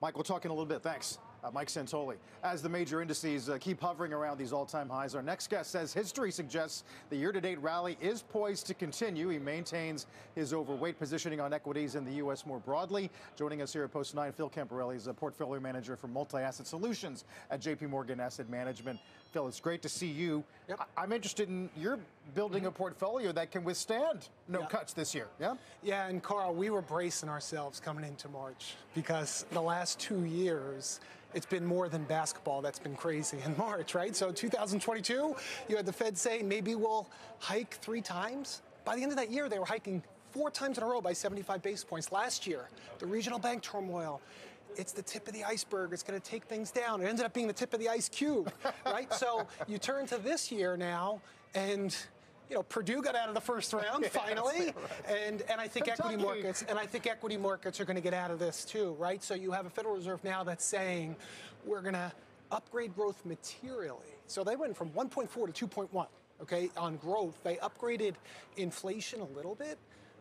Mike, we'll talk in a little bit. Thanks. Uh, Mike Santoli. As the major indices uh, keep hovering around these all time highs, our next guest says history suggests the year to date rally is poised to continue. He maintains his overweight positioning on equities in the U.S. more broadly. Joining us here at Post 9, Phil Camporeale is a portfolio manager for multi asset solutions at JP Morgan Asset Management. Phil, it's great to see you. Yep. I- am interested in you're building a mm-hmm. portfolio that can withstand no yep. cuts this year. Yeah. Yeah, and Carl, we were bracing ourselves coming into March because the last two years it's been more than basketball that's been crazy in March, right? So 2022, you had the Fed say maybe we'll hike three times. By the end of that year, they were hiking four times in a row by 75 basis points. Last year, the regional bank turmoil, it's the tip of the iceberg. It's going to take things down. It ended up being the tip of the ice cube, right? so you turn to this year now, and you know, Purdue got out of the first round finally, right. and and I think Kentucky. equity markets and I think equity markets are going to get out of this too, right? So you have a Federal Reserve now that's saying we're going to upgrade growth materially. So they went from 1.4 to 2.1, okay, on growth. They upgraded inflation a little bit.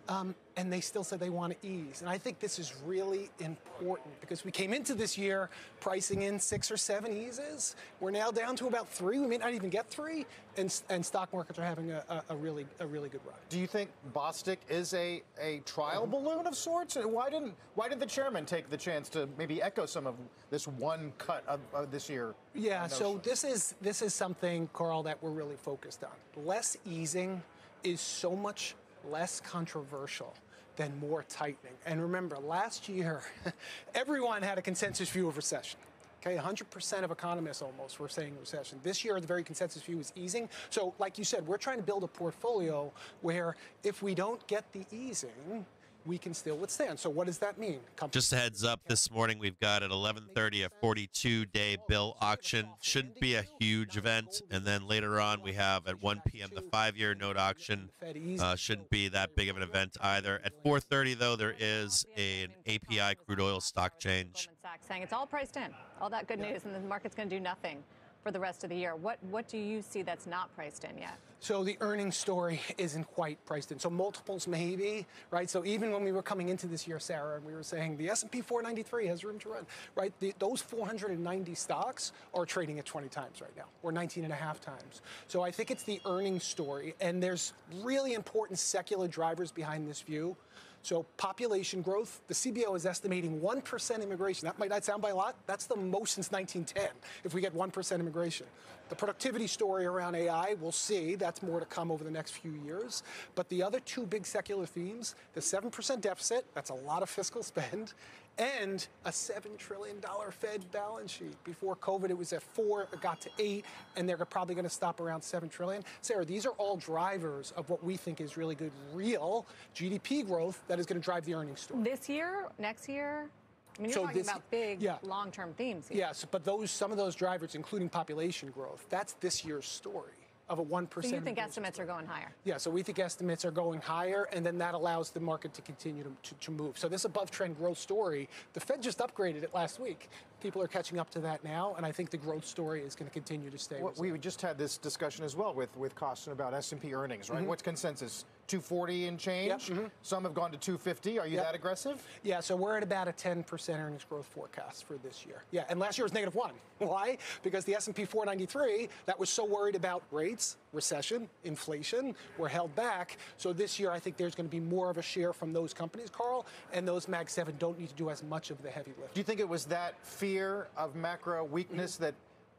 Um, and they still said they want to ease. And I think this is really important because we came into this year pricing in six or seven eases. We're now down to about three. We may not even get three, and, and stock markets are having a, a, a really a really good run. Do you think Bostic is a, a trial Mm-hmm. balloon of sorts? And Why didn't why did the chairman take the chance to maybe echo some of this one cut of, of this year? Yeah, so this is this is something, Carl, that we're really focused on. Less easing is so much less controversial than more tightening. And remember, last year, everyone had a consensus view of recession. Okay, 100% of economists almost were saying recession. This year, the very consensus view is easing. So, like you said, we're trying to build a portfolio where if we don't get the easing, we can still withstand. So, what does that mean? Companies Just a heads up, this morning we've got at 11:30 a 42-day bill auction. Shouldn't be a huge event, and then later on we have at 1 p.m. the five-year note auction. Uh, shouldn't be that big of an event either. At 4:30 though, there is an API crude oil stock change. Saying it's all priced in, all that good news, and the market's going to do nothing for the rest of the year. What what do you see that's not priced in yet? So the earnings story isn't quite priced in. So multiples maybe, right? So even when we were coming into this year, Sarah, and we were saying the S&P 493 has room to run, right? The, those 490 stocks are trading at 20 times right now, or 19 and a half times. So I think it's the earnings story, and there's really important secular drivers behind this view. So population growth, the CBO is estimating 1% immigration. That might not sound by a lot. That's the most since 1910 if we get 1% immigration. The productivity story around AI, we'll see. That's more to come over the next few years. But the other two big secular themes, the 7% deficit, that's a lot of fiscal spend, and a $7 trillion Fed balance sheet. Before COVID, it was at four, it got to eight, and they're probably going to stop around 7 trillion. Sarah, these are all drivers of what we think is really good, real GDP growth that is going to drive the earnings story. This year, next year? I mean, you're So talking this- about big, yeah. long-term themes here. Yes, but those some of those drivers, including population growth, that's this year's story of a one So you think estimates are going higher? Yeah, so we think estimates are going higher, and then that allows the market to continue to, to, to move. So this above trend growth story, the Fed just upgraded it last week. People are catching up to that now, and I think the growth story is going to continue to stay. Well, we just had this discussion as well with with Kostin about S&P earnings, right? Mhm. What's consensus? 240 and change. mhm. Some have gone to 250. Are you Yep. that aggressive? Yeah, so we're at about a 10% earnings growth forecast for this year. Yeah, and last year was negative one. Why? Because the S&P 493 that was so worried about rates, recession, inflation, were held back. So this year, I think there's going to be more of a share from those companies, Carl, and those Mag 7 don't need to do as much of the heavy lift. Do you think it was that fear of macro weakness that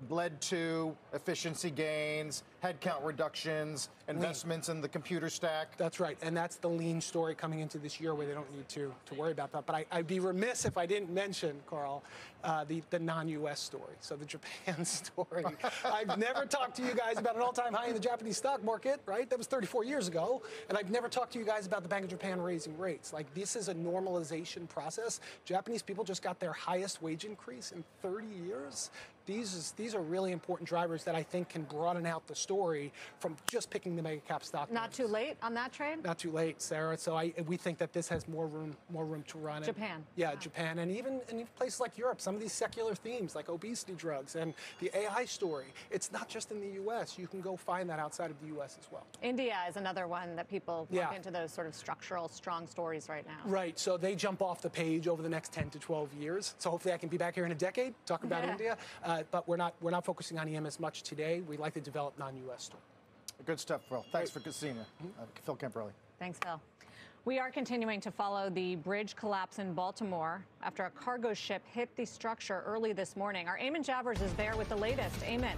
led to efficiency gains, headcount reductions, investments in the computer stack? That's right, and that's the lean story coming into this year where they don't need to, to worry about that. But I, I'd be remiss if I didn't mention, Carl, uh, the, the non-U.S. story, so the Japan story. I've never talked to you guys about an all-time high in the Japanese stock market, right? That was 34 years ago, and I've never talked to you guys about the Bank of Japan raising rates. Like this is a normalization process. Japanese people just got their highest wage increase in 30 years. These is, these are really important drivers that I think can broaden out the story from just picking the mega cap stock. Not too late on that trade? Not too late, Sarah. So I, we think that this has more room, more room to run. And- Japan. yeah, Japan, and even in places like Europe, some of these secular themes like obesity drugs and the AI story. It's not just in the U.S. You can go find that outside of the U.S. as well. India is another one that people Yeah. into those sort of structural, strong stories right now. Right. So they jump off the page over the next 10 to 12 years. So hopefully I can be back here in a decade talking about. India. Uh, but we're not we're not focusing on EM as much today. We like to develop non-U.S. story. Good stuff, Phil. Thanks for seeing you. Uh, Phil Camporeale. Thanks, Phil. We are continuing to follow the bridge collapse in Baltimore after a cargo ship hit the structure early this morning. Our Eamon Javers is there with the latest. Eamon.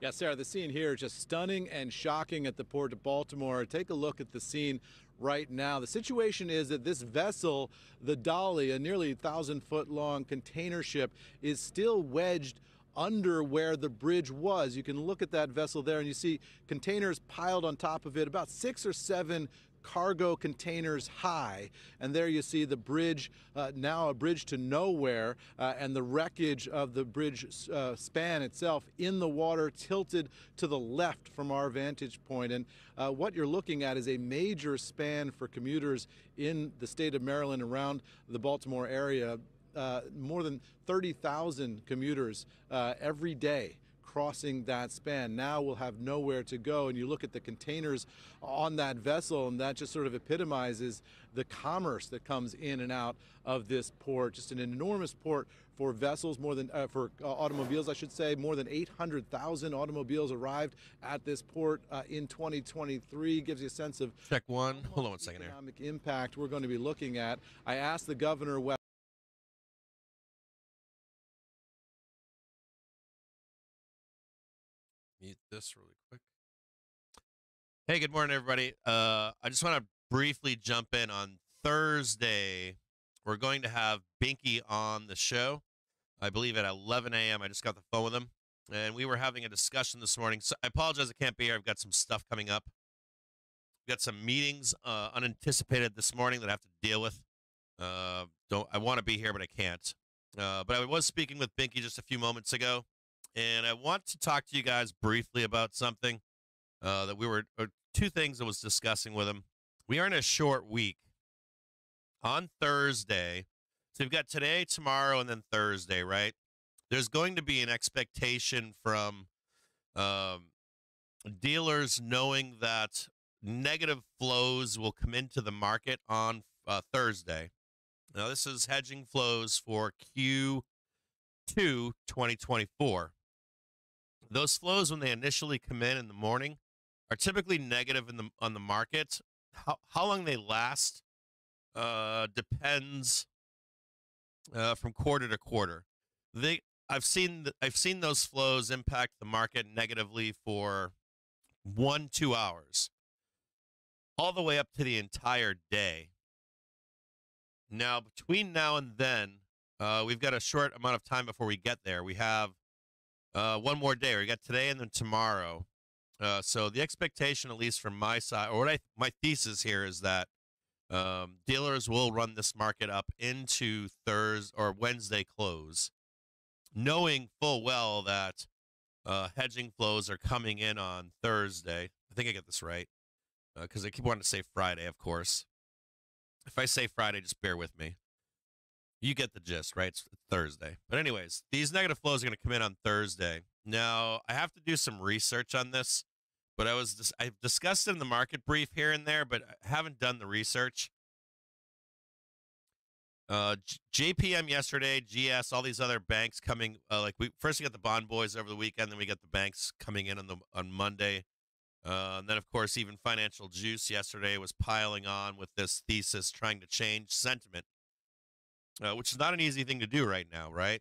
Yeah, Sarah, the scene here is just stunning and shocking at the port of Baltimore. Take a look at the scene right now. The situation is that this vessel, the Dali, a nearly 1,000 foot long container ship, is still wedged under where the bridge was. You can look at that vessel there and you see containers piled on top of it, about six or seven cargo containers high. And there you see the bridge, uh, now a bridge to nowhere, uh, and the wreckage of the bridge uh, span itself in the water, tilted to the left from our vantage point. And uh, what you're looking at is a major span for commuters in the state of Maryland around the Baltimore area. Uh, more than 30,000 commuters uh, every day crossing that span. Now we'll have nowhere to go. And you look at the containers on that vessel, and that just sort of epitomizes the commerce that comes in and out of this port. Just an enormous port for vessels, more than uh, for uh, automobiles, I should say. More than 800,000 automobiles arrived at this port uh, in 2023. Gives you a sense of check one. Hold on one second here. Economic impact we're going to be looking at. I asked the governor. This really quick. Hey, good morning, everybody. Uh, I just want to briefly jump in on Thursday. We're going to have Binky on the show. I believe at 11 a.m. I just got the phone with him, and we were having a discussion this morning. So I apologize I can't be here. I've got some stuff coming up. We've got some meetings uh, unanticipated this morning that I have to deal with. Uh, don't I want to be here, but I can't. Uh, but I was speaking with Binky just a few moments ago, and I want to talk to you guys briefly about something uh, that we were two things I was discussing with him. We are in a short week. On Thursday, so we've got today, tomorrow, and then Thursday, right? There's going to be an expectation from um, dealers knowing that negative flows will come into the market on uh, Thursday. Now, this is hedging flows for Q2 2024. Those flows, when they initially come in in the morning, are typically negative in the on the market. How, how long they last uh, depends uh, from quarter to quarter. They I've seen I've seen those flows impact the market negatively for one two hours, all the way up to the entire day. Now between now and then, uh, we've got a short amount of time before we get there. We have uh, one more day. We got today and then tomorrow. Uh, so the expectation, at least from my side, or what I my thesis here is that um, dealers will run this market up into Thursday or Wednesday close, knowing full well that uh, hedging flows are coming in on Thursday. I think I get this right because uh, I keep wanting to say Friday, of course. If I say Friday, just bear with me. You get the gist, right? It's Thursday. But, anyways, these negative flows are going to come in on Thursday. Now, I have to do some research on this but I was I've discussed it in the market brief here and there, but I haven't done the research. Uh, JPM yesterday, GS, all these other banks coming. Uh, like we first we got the bond boys over the weekend, then we got the banks coming in on the on Monday, uh, and then of course even Financial Juice yesterday was piling on with this thesis trying to change sentiment, uh, which is not an easy thing to do right now, right?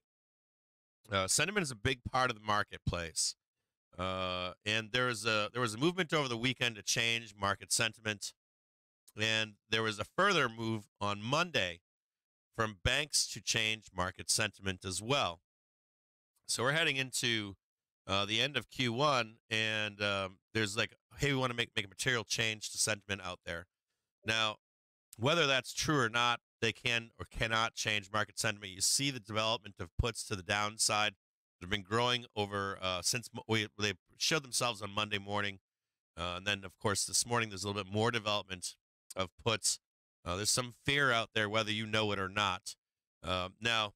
Uh, sentiment is a big part of the marketplace. Uh, and there was a there was a movement over the weekend to change market sentiment, and there was a further move on Monday from banks to change market sentiment as well. So we're heading into uh, the end of Q1, and um, there's like, hey, we want to make make a material change to sentiment out there. Now, whether that's true or not, they can or cannot change market sentiment. You see the development of puts to the downside They've been growing over uh, since we, they showed themselves on Monday morning. Uh, and then, of course, this morning there's a little bit more development of puts. Uh, there's some fear out there, whether you know it or not. Uh, now,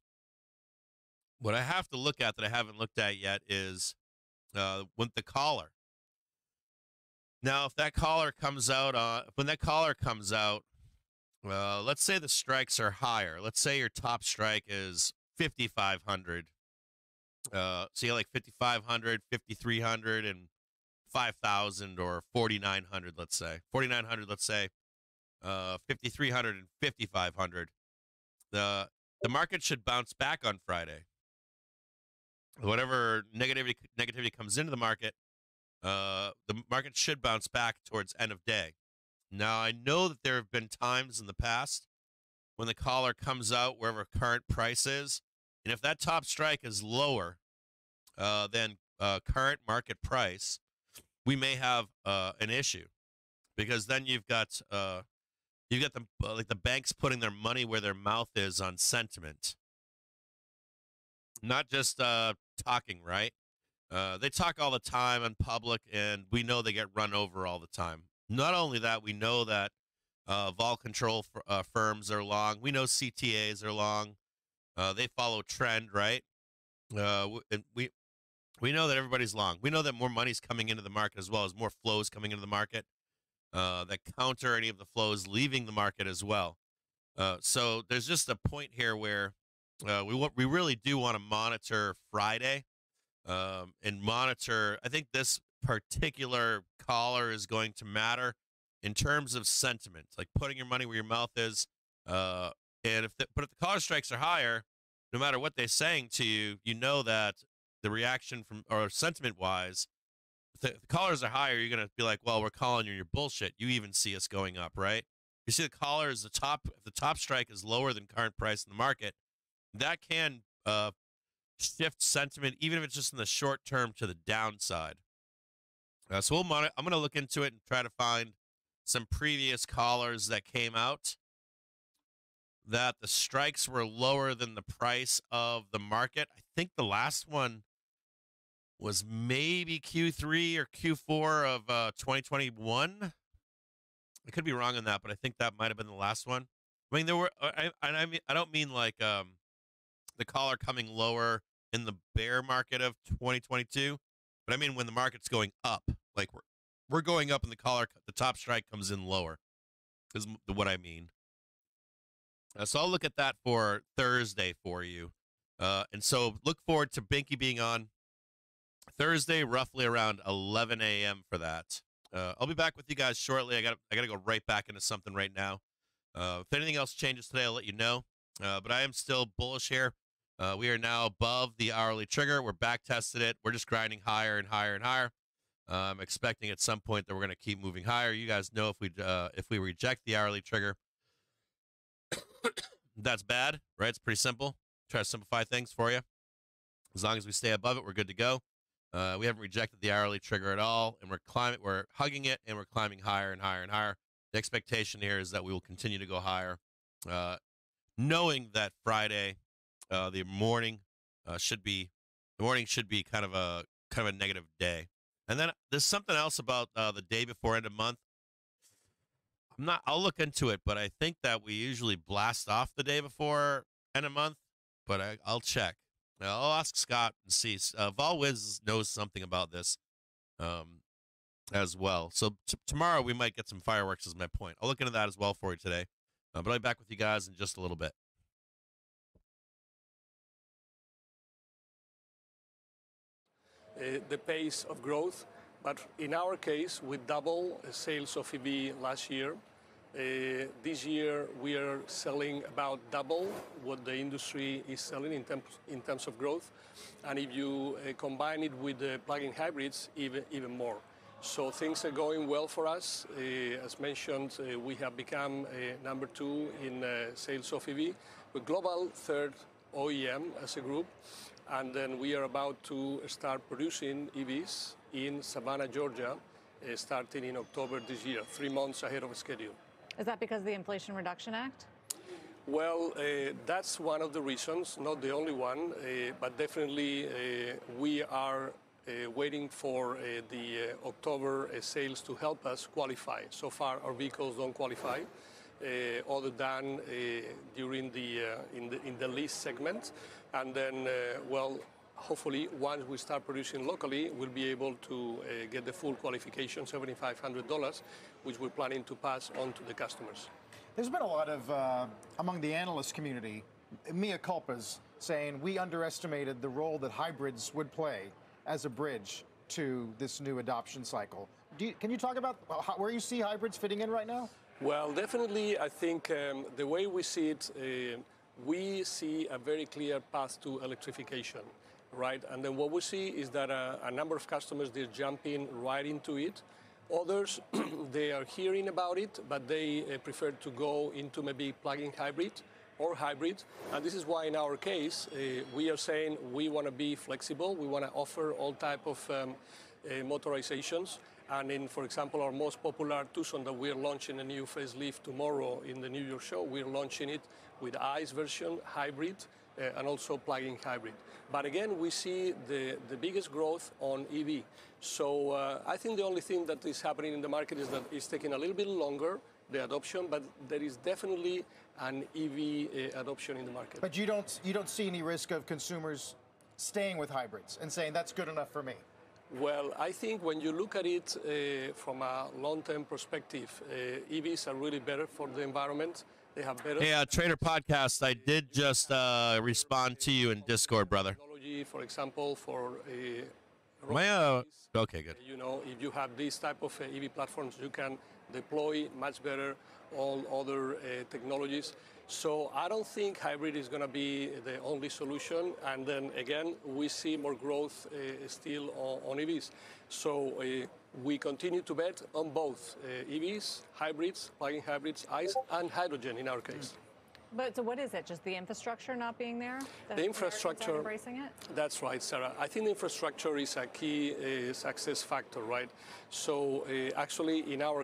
what I have to look at that I haven't looked at yet is uh, with the collar. Now, if that collar comes out, uh, when that collar comes out, uh, let's say the strikes are higher. Let's say your top strike is 5,500 uh, so you like 5,500, 5,300, and 5,000 or 4,900, let's say. 4,900, let's say. Uh, 5,300 and 5,500. The, the market should bounce back on Friday. Whatever negativity, negativity comes into the market, uh, the market should bounce back towards end of day. Now, I know that there have been times in the past when the collar comes out wherever current price is and if that top strike is lower uh, than uh, current market price, we may have uh, an issue because then you've got uh, you've got the uh, like the banks putting their money where their mouth is on sentiment, not just uh, talking. Right? they talk all the time in public, and we know they get run over all the time. Not only that, we know that vol control f- firms are long. We know CTAs are long. Uh, they follow trend, right? Uh, and we we know that everybody's long. We know that more money's coming into the market as well as more flows coming into the market uh, that counter any of the flows leaving the market as well. Uh, so there's just a point here where uh, we we really do want to monitor Friday um, and monitor. I think this particular collar is going to matter in terms of sentiment, like putting your money where your mouth is. Uh, and if the, but if the collar strikes are higher, no matter what they're saying to you, you know that the reaction from or sentiment wise, if the, if the collars are higher, you're gonna be like, well, we're calling you your bullshit. You even see us going up, right? You see the collar is the top. If the top strike is lower than current price in the market, that can uh, shift sentiment, even if it's just in the short term, to the downside. Uh, so we'll monitor, I'm going to look into it and try to find some previous collars that came out that the strikes were lower than the price of the market. I think the last one was maybe Q3 or Q4 of uh, 2021. I could be wrong on that, but I think that might have been the last one. I mean, there were. I, I mean, I don't mean like um, the collar coming lower in the bear market of 2022, but I mean when the market's going up, like we're we're going up and the collar, the top strike comes in lower, is what I mean. Uh, so I'll look at that for Thursday for you, uh, and so look forward to Binky being on Thursday, roughly around 11 a.m. for that. Uh, I'll be back with you guys shortly. I got I got to go right back into something right now. Uh, if anything else changes today, I'll let you know. Uh, but I am still bullish here. Uh, we are now above the hourly trigger. We're back tested it. We're just grinding higher and higher and higher. Uh, I'm expecting at some point that we're going to keep moving higher. You guys know if we uh, if we reject the hourly trigger, that's bad, right? It's pretty simple. Try to simplify things for you. As long as we stay above it, we're good to go. Uh, we haven't rejected the hourly trigger at all, and we're climbing. We're hugging it, and we're climbing higher and higher and higher. The expectation here is that we will continue to go higher, uh, knowing that Friday, uh, the morning uh, should be the morning should be kind of a kind of a negative day. And then there's something else about uh, the day before end of month. I'm not. I'll look into it, but I think that we usually blast off the day before end of month. But I, I'll check. I'll ask Scott and see. Uh, VolWiz knows something about this um, as well. So t- tomorrow we might get some fireworks. Is my point. I'll look into that as well for you today. Uh, but I'll be back with you guys in just a little bit. The pace of growth, but in our case, we double sales of EV last year uh, this year, we are selling about double what the industry is selling in terms, in terms of growth. And if you uh, combine it with the plug-in hybrids, even, more. So things are going well for us. Uh, as mentioned, uh, we have become uh, number two in uh, sales of EV. We're global third OEM as a group. And then we are about to start producing EVs in Savannah, Georgia, starting in October this year, three months ahead of schedule. Is that because of the Inflation Reduction Act? Well, uh, that's one of the reasons, not the only one, uh, but definitely uh, we are uh, waiting for uh, the uh, October sales to help us qualify. So far, our vehicles don't qualify, other than during the in the in the lease segment, and then well, hopefully, once we start producing locally, we'll be able to uh, get the full qualification, $7,500, which we're planning to pass on to the customers. There's been a lot of, uh, among the analyst community, mea culpas saying we underestimated the role that hybrids would play as a bridge to this new adoption cycle. You, can you talk about how, where you see hybrids fitting in right now? Well, definitely, I think um, the way we see it, uh, we see a very clear path to electrification right? And then what we see is that a, a number of customers, they're jumping right into it. Others, they are hearing about it, but they uh, prefer to go into maybe plug-in hybrid or hybrid. And this is why in our case, uh, we are saying we want to be flexible. We want to offer all type of um, uh, motorizations. And in, for example, our most popular Tucson that we're launching a new facelift tomorrow in the New York show, we're launching it with ICE version, hybrid, uh, and also plug-in hybrid. But again, we see the, the biggest growth on EV. So uh, I think the only thing that is happening in the market is that it's taking a little bit longer, the adoption, but there is definitely an EV uh, adoption in the market. But you don't, you don't see any risk of consumers staying with hybrids and saying that's good enough for me? Well, I think when you look at it uh, from a long-term perspective, uh, EVs are really better for the environment. They have better Hey, uh, Trader Podcast, I did just uh, respond to you in Discord, brother. technology, for example, for uh, Am uh, okay, good. You know, if you have these type of uh, EV platforms, you can deploy much better all other uh, technologies. So I don't think hybrid is going to be the only solution. And then again, we see more growth uh, still on, on EVs. So uh, we continue to bet on both uh, EVs, hybrids, plug-in hybrids, ICE, and hydrogen in our case. But so what is it? Just the infrastructure not being there? That The infrastructure- embracing it? That's right, Sarah. I think the infrastructure is a key uh, success factor, right? So uh, actually, in our